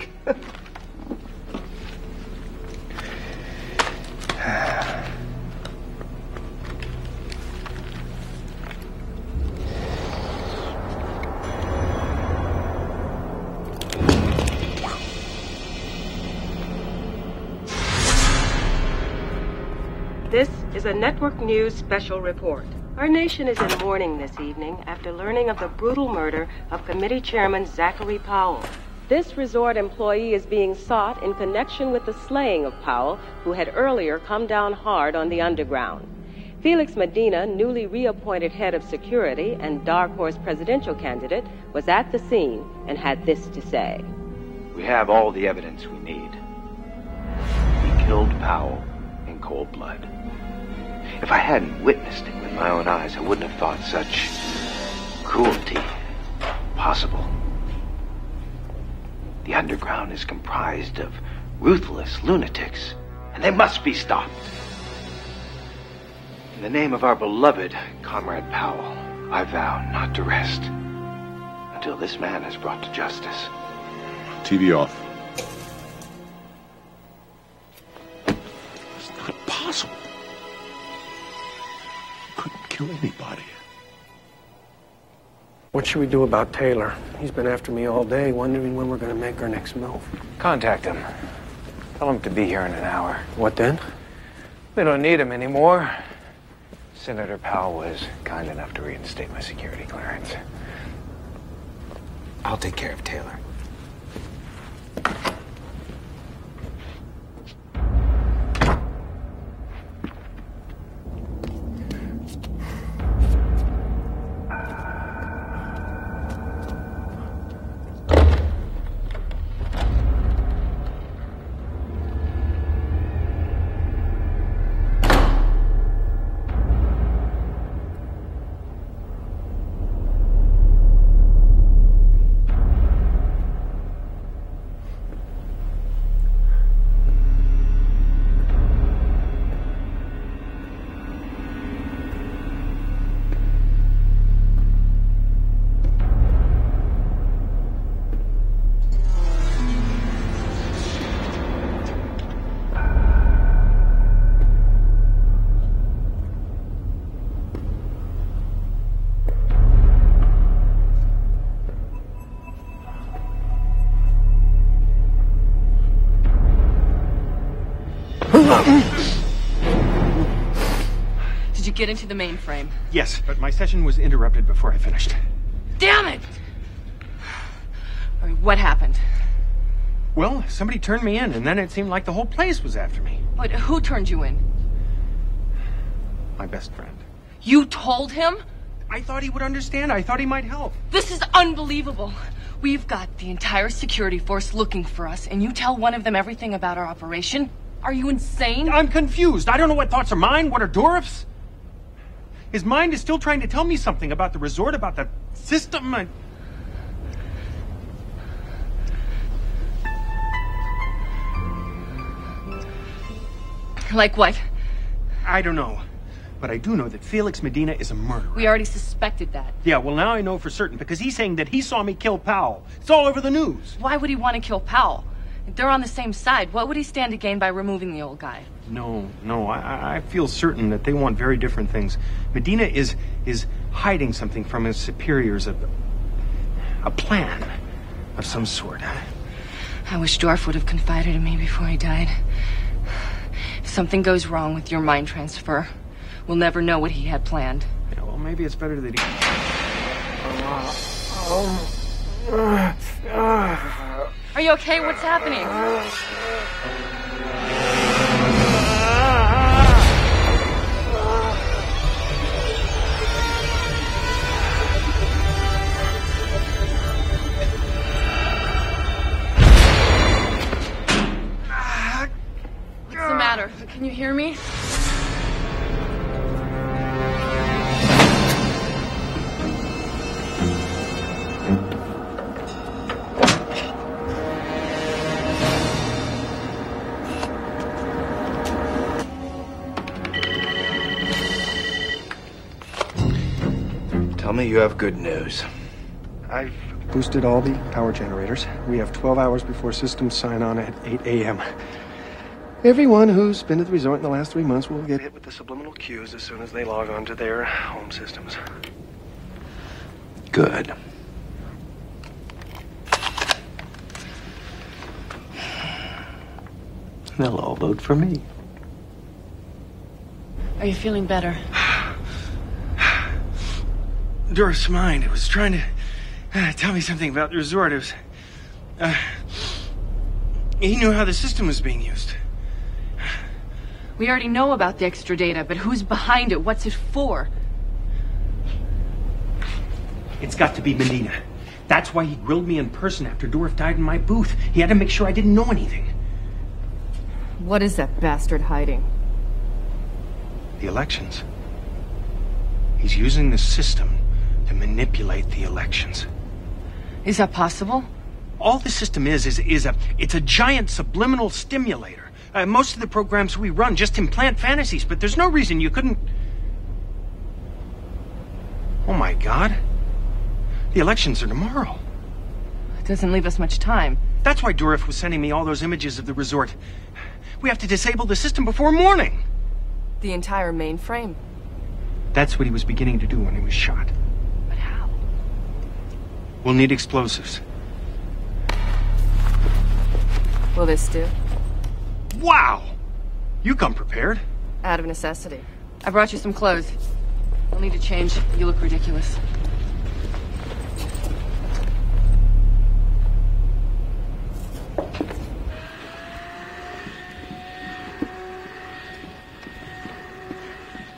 Speaker 9: A Network News special report. Our nation is in mourning this evening after learning of the brutal murder of Committee Chairman Zachary Powell. This resort employee is being sought in connection with the slaying of Powell, who had earlier come down hard on the underground. Felix Medina, newly reappointed head of security and Dark Horse presidential candidate, was at the scene and had this to say.
Speaker 1: We have all the evidence we need. We killed Powell in cold blood. If I hadn't witnessed it with my own eyes, I wouldn't have thought such cruelty possible. The underground is comprised of ruthless lunatics, and they must be stopped. In the name of our beloved Comrade Powell, I vow not to rest until this man is brought to justice.
Speaker 11: TV off. Kill anybody.
Speaker 12: What should we do about Taylor? He's been after me all day, wondering when we're going to make our next move.
Speaker 1: Contact him. Tell him to be here in an hour.
Speaker 12: What then?
Speaker 1: They don't need him anymore. Senator Powell was kind enough to reinstate my security clearance. I'll take care of Taylor.
Speaker 38: Get into the mainframe?
Speaker 7: Yes, but my session was interrupted before I finished.
Speaker 38: Damn it! Right, what happened?
Speaker 7: Well, somebody turned me in, and then it seemed like the whole place was after me.
Speaker 38: But who turned you in?
Speaker 7: My best friend.
Speaker 38: You told him?
Speaker 7: I thought he would understand. I thought he might help.
Speaker 38: This is unbelievable. We've got the entire security force looking for us, and you tell one of them everything about our operation? Are you insane?
Speaker 7: I'm confused. I don't know what thoughts are mine, what are Dourif's. His mind is still trying to tell me something about the resort, about the system. I...
Speaker 38: Like what?
Speaker 7: I don't know. But I do know that Felix Medina is a murderer.
Speaker 38: We already suspected that.
Speaker 7: Yeah, well, now I know for certain because he's saying that he saw me kill Powell. It's all over the news.
Speaker 38: Why would he want to kill Powell?
Speaker 17: They're on the same side. What would he stand to gain by removing the old guy?
Speaker 7: No, no, I, I feel certain that they want very different things. Medina is is hiding something from his superiors, a, a plan of some sort.
Speaker 17: I wish Dourif would have confided in me before he died. If something goes wrong with your mind transfer, we'll never know what he had planned.
Speaker 7: Yeah, well, maybe it's better that he.
Speaker 17: Oh, oh, Are you okay? What's happening? What's the matter? Can you hear me?
Speaker 1: Me you have good news.
Speaker 12: I've boosted all the power generators. We have 12 hours before systems sign on at 8 a.m. Everyone who's been to the resort in the last three months will get hit with the subliminal cues as soon as they log on to their home systems.
Speaker 1: Good. They'll all vote for me.
Speaker 17: Are you feeling better?
Speaker 7: Dourif's mind. It was trying to uh, tell me something about the resort. It was. Uh, he knew how the system was being used.
Speaker 17: We already know about the extra data, but who's behind it? What's it for?
Speaker 7: It's got to be Medina. That's why he grilled me in person after Dourif died in my booth. He had to make sure I didn't know anything.
Speaker 39: What is that bastard hiding?
Speaker 7: The elections. He's using the system to manipulate the elections.
Speaker 17: Is that possible?
Speaker 7: All the system is is is a it's a giant subliminal stimulator. Uh, most of the programs we run just implant fantasies, but there's no reason you couldn't. Oh my God! The elections are tomorrow.
Speaker 17: It doesn't leave us much time.
Speaker 7: That's why Dourif was sending me all those images of the resort. We have to disable the system before morning.
Speaker 39: The entire mainframe?
Speaker 7: That's what he was beginning to do when he was shot. We'll need explosives.
Speaker 39: Will this do?
Speaker 7: Wow! You come prepared.
Speaker 39: Out of necessity.
Speaker 17: I brought you some clothes. You'll need to change. You look ridiculous.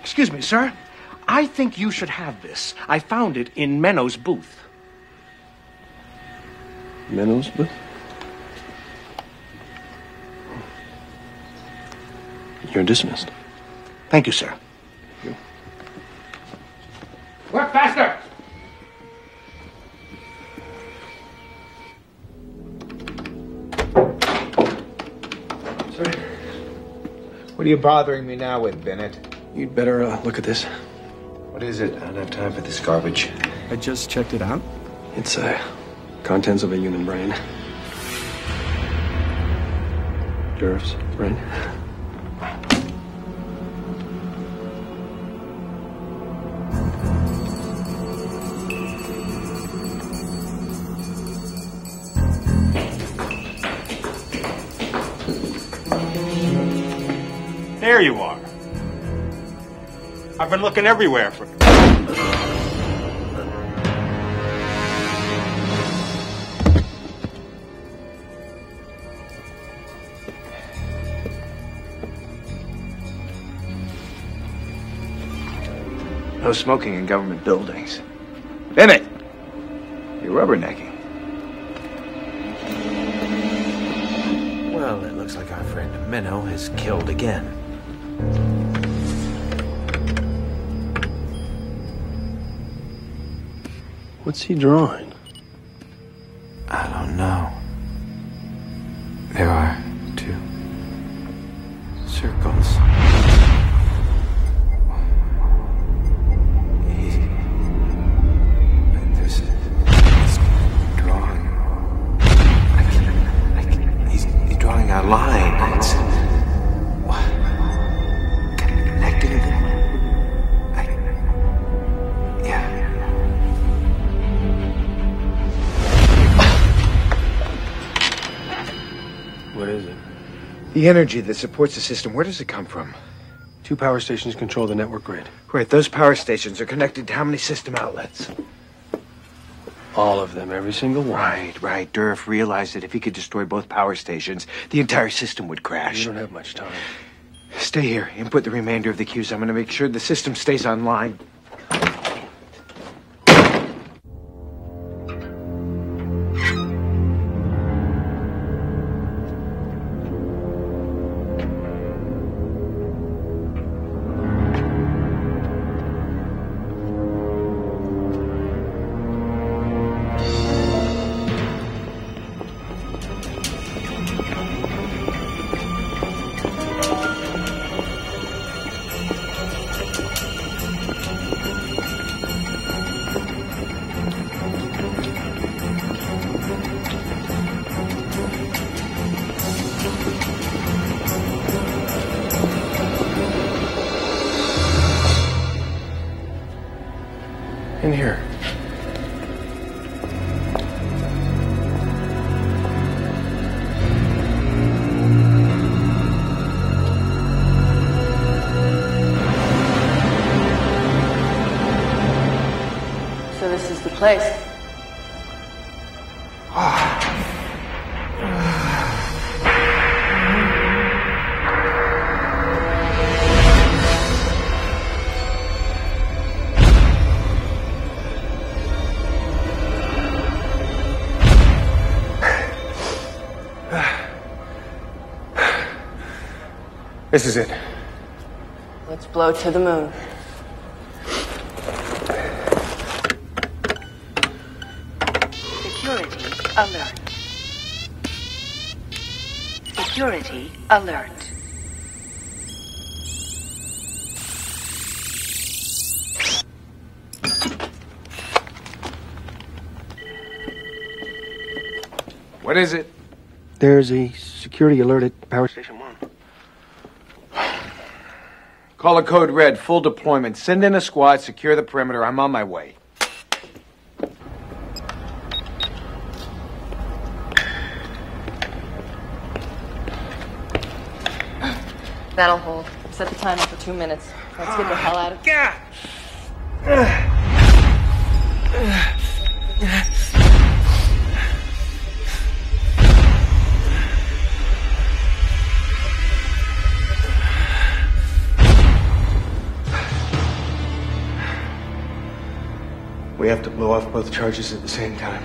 Speaker 12: Excuse me, sir. I think you should have this. I found it in Menno's booth. Menno's but You're dismissed. Thank you, sir.
Speaker 40: Work faster!
Speaker 1: What are you bothering me now with, Bennett?
Speaker 12: You'd better uh, look at this.
Speaker 1: What is it? I don't have time for this garbage.
Speaker 12: I just checked it out. It's uh, contents of a human brain. Dourif's brain.
Speaker 7: There you are. I've been looking everywhere for.
Speaker 1: No smoking in government buildings. Bennett! You're rubbernecking.
Speaker 41: Well, it looks like our friend Menno is killed again.
Speaker 12: What's he drawing?
Speaker 1: The energy that supports the system, where does it come from?
Speaker 12: Two power stations control the network grid.
Speaker 1: Right, those power stations are connected to how many system outlets?
Speaker 12: All of them, every single one.
Speaker 1: Right, right. Dourif realized that if he could destroy both power stations, the entire system would crash.
Speaker 12: You don't have much time.
Speaker 1: Stay here. Input the remainder of the cues. I'm going to make sure the system stays online.
Speaker 17: This is
Speaker 12: it.
Speaker 17: Let's blow to the moon.
Speaker 30: Security alert. Security alert.
Speaker 1: What is it?
Speaker 12: There's a security alert at Power Station 1.
Speaker 1: Call a code red, full deployment. Send in a squad, secure the perimeter. I'm on my way.
Speaker 17: That'll hold. Set the timer for two minutes. Let's get the hell out of ah, here.
Speaker 12: We have to blow off both charges at the same time.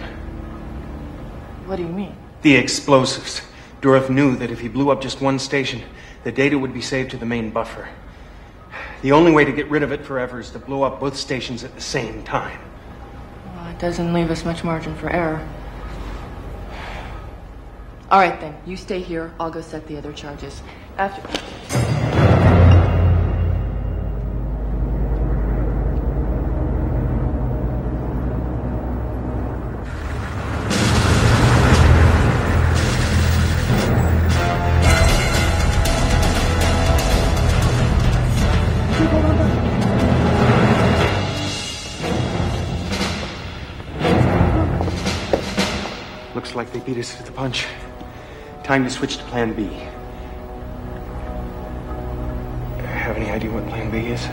Speaker 17: What do you mean?
Speaker 7: The explosives. Dourif knew that if he blew up just one station, the data would be saved to the main buffer. The only way to get rid of it forever is to blow up both stations at the same time.
Speaker 17: Well, it doesn't leave us much margin for error. All right, then. You stay here. I'll go set the other charges. After.
Speaker 7: Beat us to the punch. Time to switch to Plan B. Have any idea what Plan B is?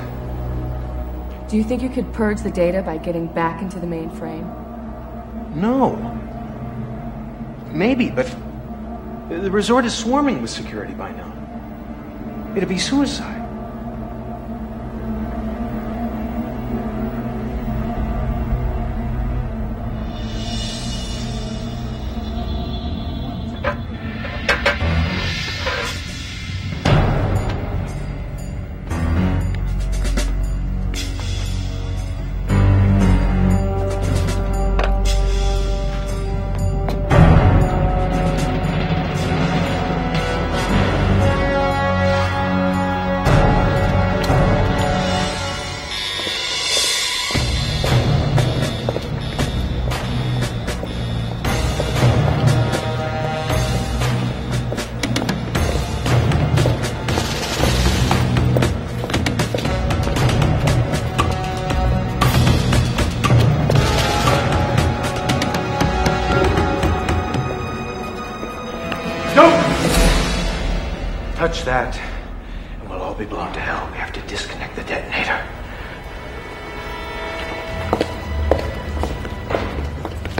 Speaker 17: Do you think you could purge the data by getting back into the mainframe?
Speaker 7: No. Maybe, but the resort is swarming with security by now. It'd be suicide.
Speaker 1: Touch that, and we'll all be blown to hell. We have to disconnect the detonator.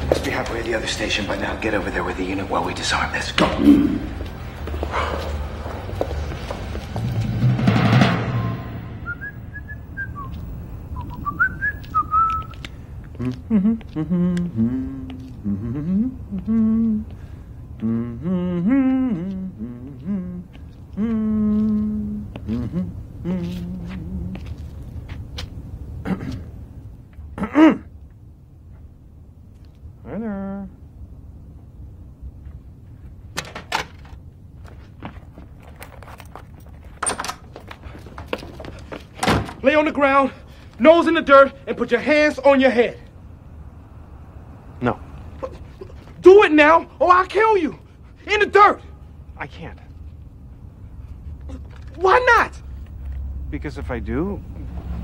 Speaker 1: You must be halfway to the other station by now. Get over there with the unit while we disarm this. Go. Mm-hmm. Mm-hmm.
Speaker 42: Hi there.
Speaker 43: Lay on the ground, nose in the dirt, and put your hands on your head.
Speaker 7: No.
Speaker 43: Do it now, or I'll kill you. In the dirt.
Speaker 7: I can't.
Speaker 43: Why not?
Speaker 7: Because if I do,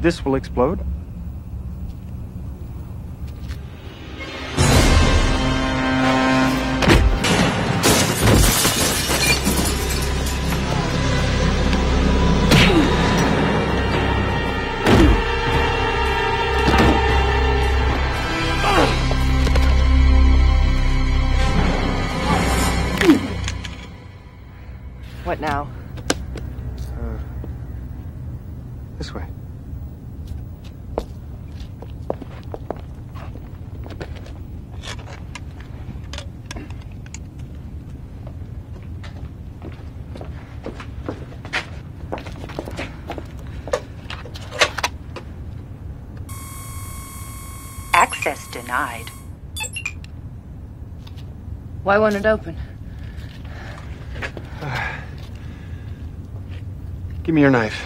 Speaker 7: this will explode.
Speaker 17: Why won't it open?
Speaker 7: Give me your knife.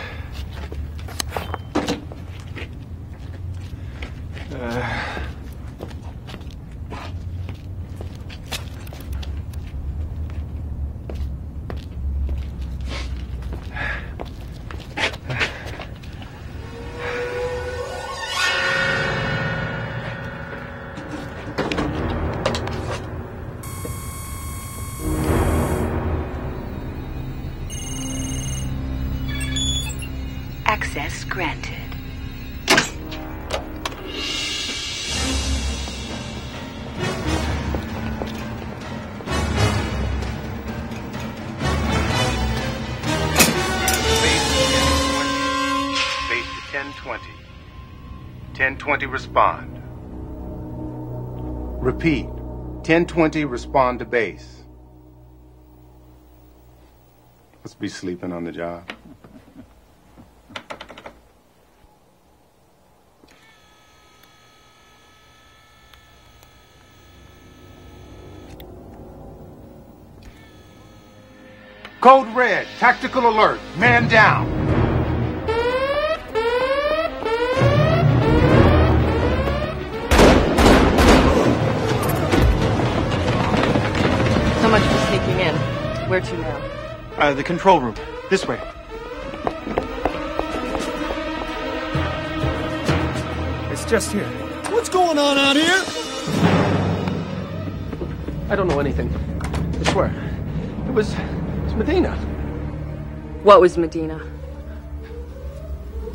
Speaker 1: 1020 respond. Repeat. 1020 respond to base. Must be sleeping on the job. Code red, tactical alert, man down.
Speaker 17: Where to now?
Speaker 7: uh, the control room. This way.
Speaker 43: It's just here. What's going on out here?
Speaker 12: I don't know anything. I swear. It was. It's Medina.
Speaker 17: What was Medina?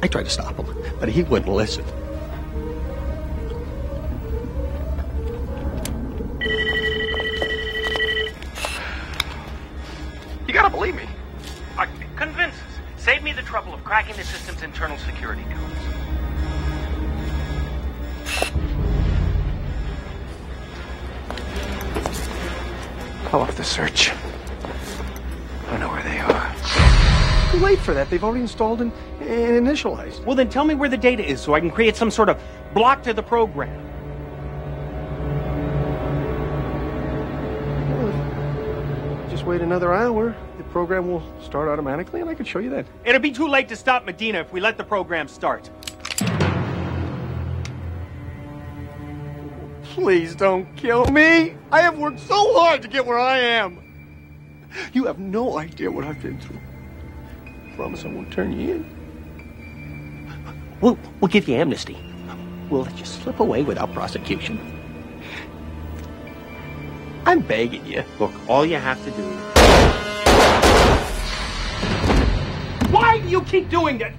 Speaker 12: I tried to stop him, but he wouldn't listen.
Speaker 7: Security codes.
Speaker 1: Call off the search. I know where they are.
Speaker 12: Too late for that. They've already installed and, and initialized.
Speaker 7: Well, then tell me where the data is so I can create some sort of block to the program.
Speaker 12: Just wait another hour. The program will start automatically, and I could show you that.
Speaker 7: It'll be too late to stop Medina if we let the program start.
Speaker 12: Please don't kill me. I have worked so hard to get where I am. You have no idea what I've been through. Promise I won't turn you in. We'll, we'll give you amnesty. We'll let you slip away without prosecution. I'm begging you.
Speaker 7: Look, all you have to do Why do you keep doing that?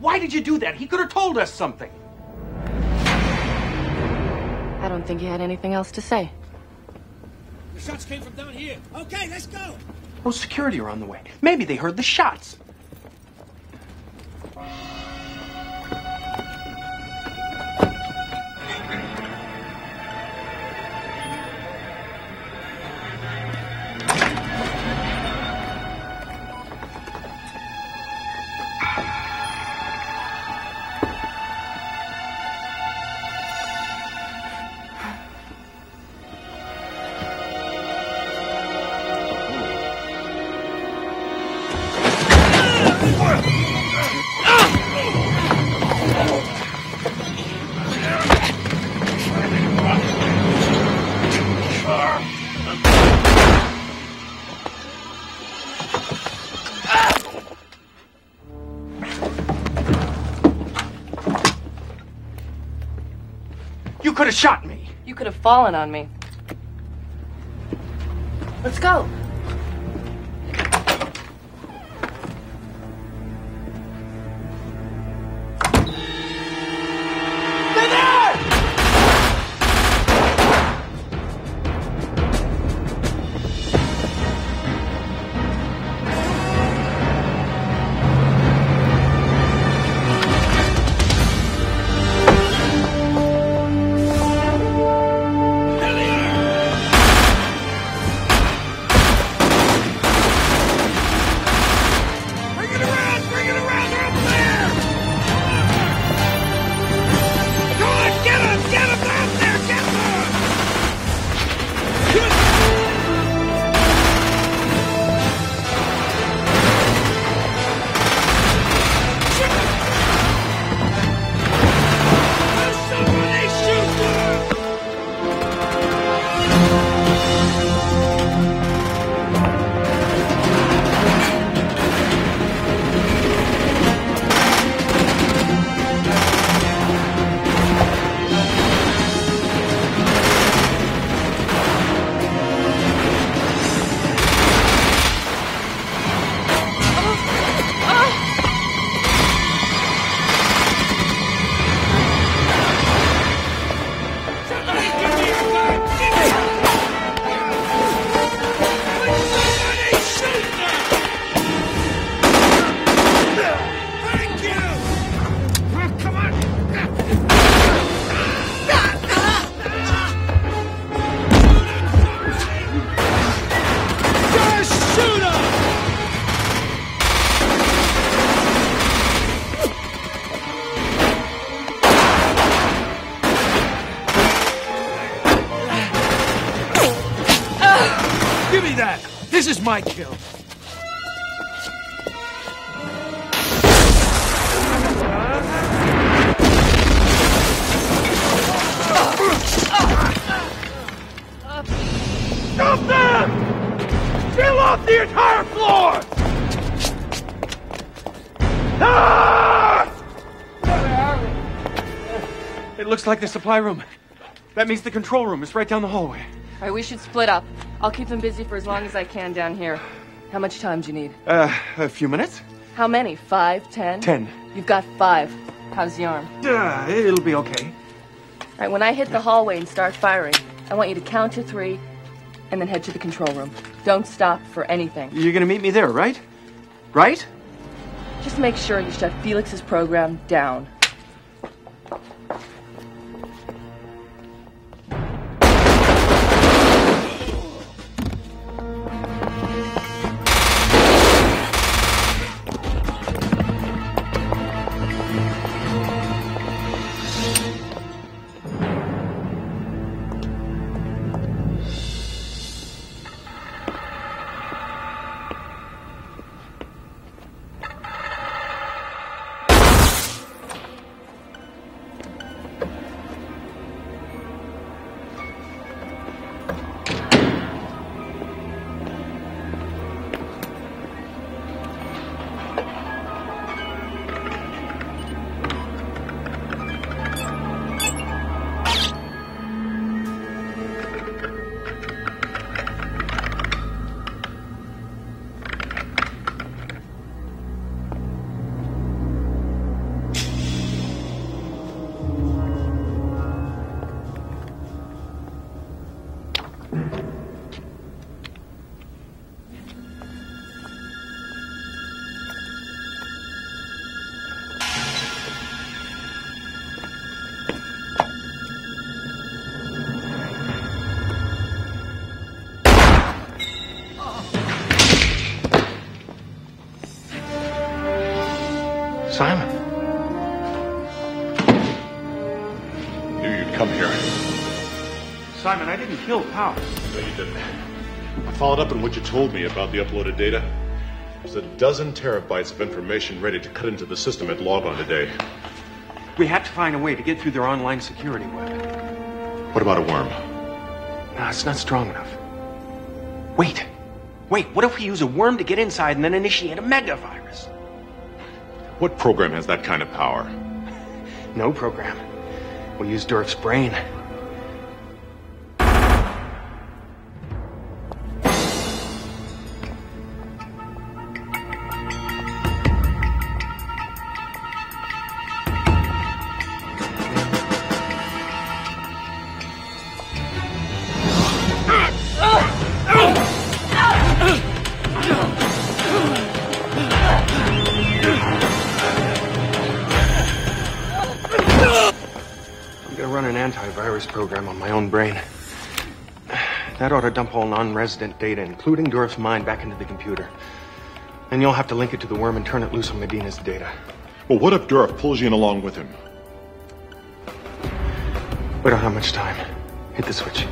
Speaker 7: Why did you do that? He could have told us something.
Speaker 17: I don't think he had anything else to say.
Speaker 44: The shots came from down here. Okay, let's go.
Speaker 7: Oh, security are on the way. Maybe they heard the shots. You could have shot me.
Speaker 17: You could have fallen on me. Let's go.
Speaker 44: Go my kill. Stop them! Fill off the entire floor! Ah!
Speaker 7: It looks like the supply room. That means the control room is right down the hallway.
Speaker 17: All right, we should split up. I'll keep them busy for as long as I can down here. How much time do you need?
Speaker 7: Uh, a few minutes?
Speaker 17: How many? Five? Ten?
Speaker 7: Ten.
Speaker 17: You've got five. How's the arm?
Speaker 7: Uh, it'll be okay.
Speaker 17: All right, when I hit the hallway and start firing, I want you to count to three and then head to the control room. Don't stop for anything.
Speaker 7: You're gonna meet me there, right? Right?
Speaker 17: Just make sure you shut Felix's program down.
Speaker 7: Simon, I didn't kill Powers.
Speaker 11: No, you didn't. I followed up on what you told me about the uploaded data. There's a dozen terabytes of information ready to cut into the system at Logon today.
Speaker 7: We have to find a way to get through their online security web.
Speaker 11: What about a worm?
Speaker 7: No, it's not strong enough. Wait. Wait, what if we use a worm to get inside and then initiate a megavirus?
Speaker 11: What program has that kind of power?
Speaker 7: No program. We'll use Dourif's brain. Non-resident data, including Dourif's mind, back into the computer. Then you'll have to link it to the worm and turn it loose on Medina's data.
Speaker 11: Well, what if Durf pulls you in along with him?
Speaker 7: We don't have much time. Hit the switch.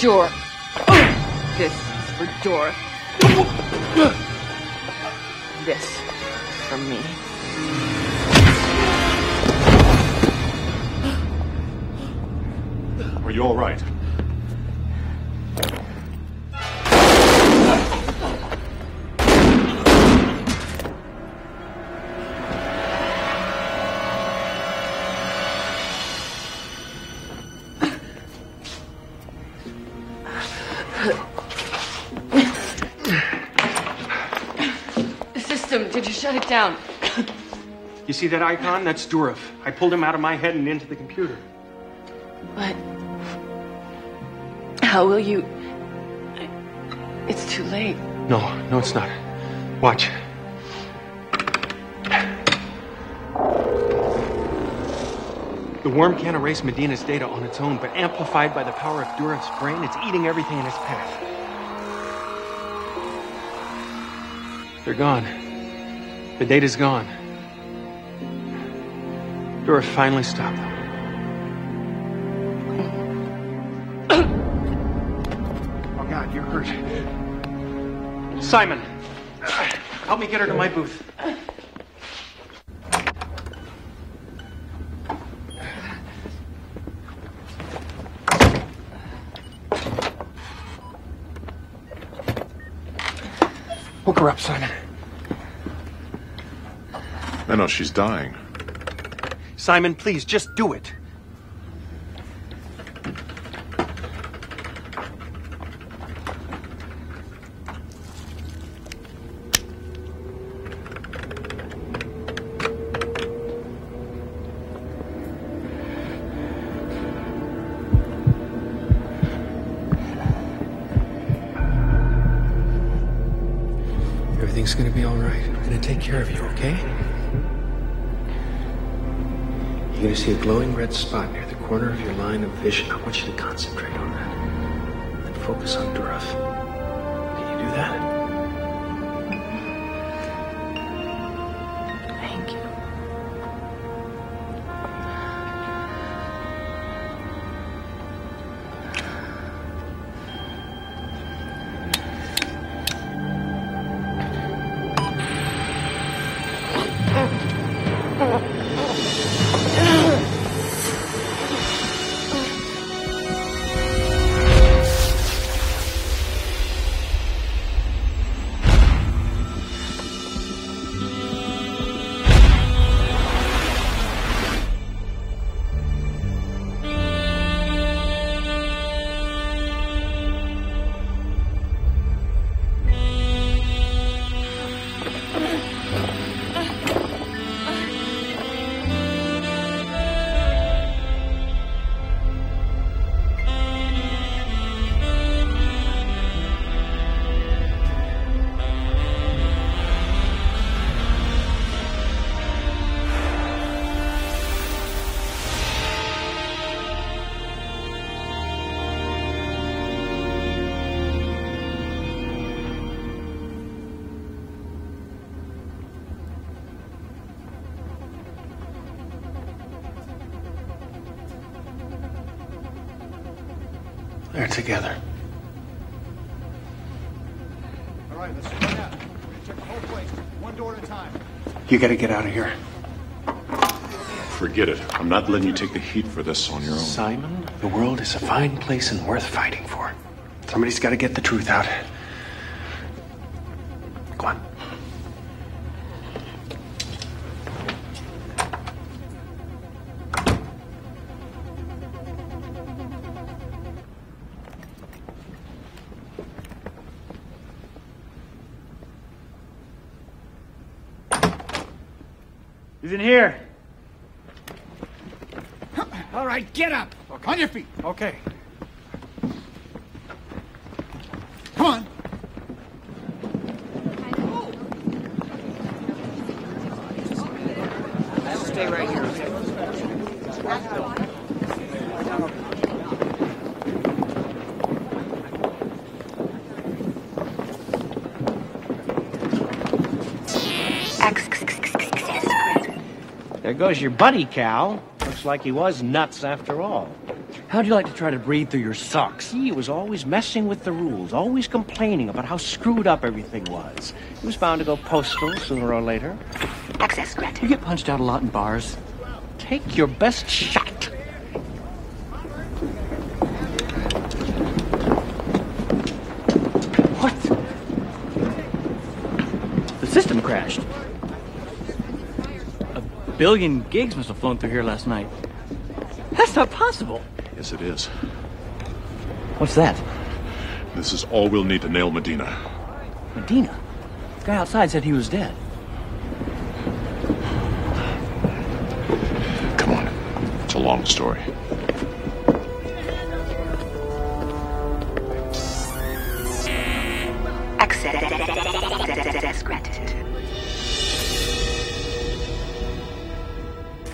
Speaker 17: Is. This is for Jor. Did you shut it down?
Speaker 7: You see that icon? That's Dourif. I pulled him out of my head and into the computer.
Speaker 17: But how will you? It's too late.
Speaker 7: No, no, it's not. Watch. The worm can't erase Medina's data on its own, but amplified by the power of Dourif's brain, it's eating everything in its path. They're gone. The data's gone. Dourif finally stopped them. Oh, God, you're hurt. Simon, help me get her to my booth. Hook her up, Simon.
Speaker 11: I know she's dying.
Speaker 7: Simon, please, just do it.
Speaker 31: Everything's gonna be all right. I'm gonna take care of you. You're gonna see a glowing red spot near the corner of your line of vision. I want you to concentrate on that. And focus on Dourif. Can you do that?
Speaker 35: You
Speaker 31: gotta get out of here.
Speaker 11: Forget it. I'm not letting you take the heat for this on your own.
Speaker 31: Simon, the world is a fine place and worth fighting for. Somebody's gotta get the truth out. Go on.
Speaker 34: He's in here. All right, get up. On your feet. Okay.
Speaker 10: There goes your buddy, Cal. Looks like he was nuts after all. How'd you like to try to breathe through your socks? He was always messing with the rules, always complaining about how screwed up everything was. He was bound to go postal sooner or later.
Speaker 35: Access granted.
Speaker 10: You get punched out a lot in bars. Take your best shot. What?
Speaker 45: The system crashed. A billion gigs must have flown through here last night. That's not possible.
Speaker 11: Yes, it is.
Speaker 45: What's that?
Speaker 11: This is all we'll need to nail Medina.
Speaker 45: Medina. The guy outside said he was dead.
Speaker 11: Come on. It's a long story.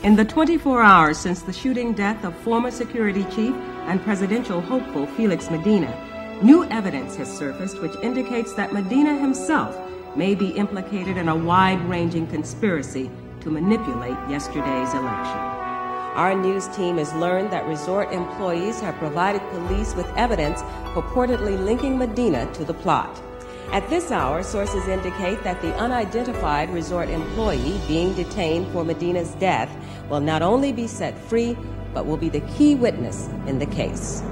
Speaker 9: In the 24 hours since the shooting death of former security chief and presidential hopeful Felix Medina, new evidence has surfaced which indicates that Medina himself may be implicated in a wide ranging conspiracy to manipulate yesterday's election. Our news team has learned that resort employees have provided police with evidence purportedly linking Medina to the plot. At this hour, sources indicate that the unidentified resort employee being detained for Medina's death will not only be set free, but will be the key witness in the case.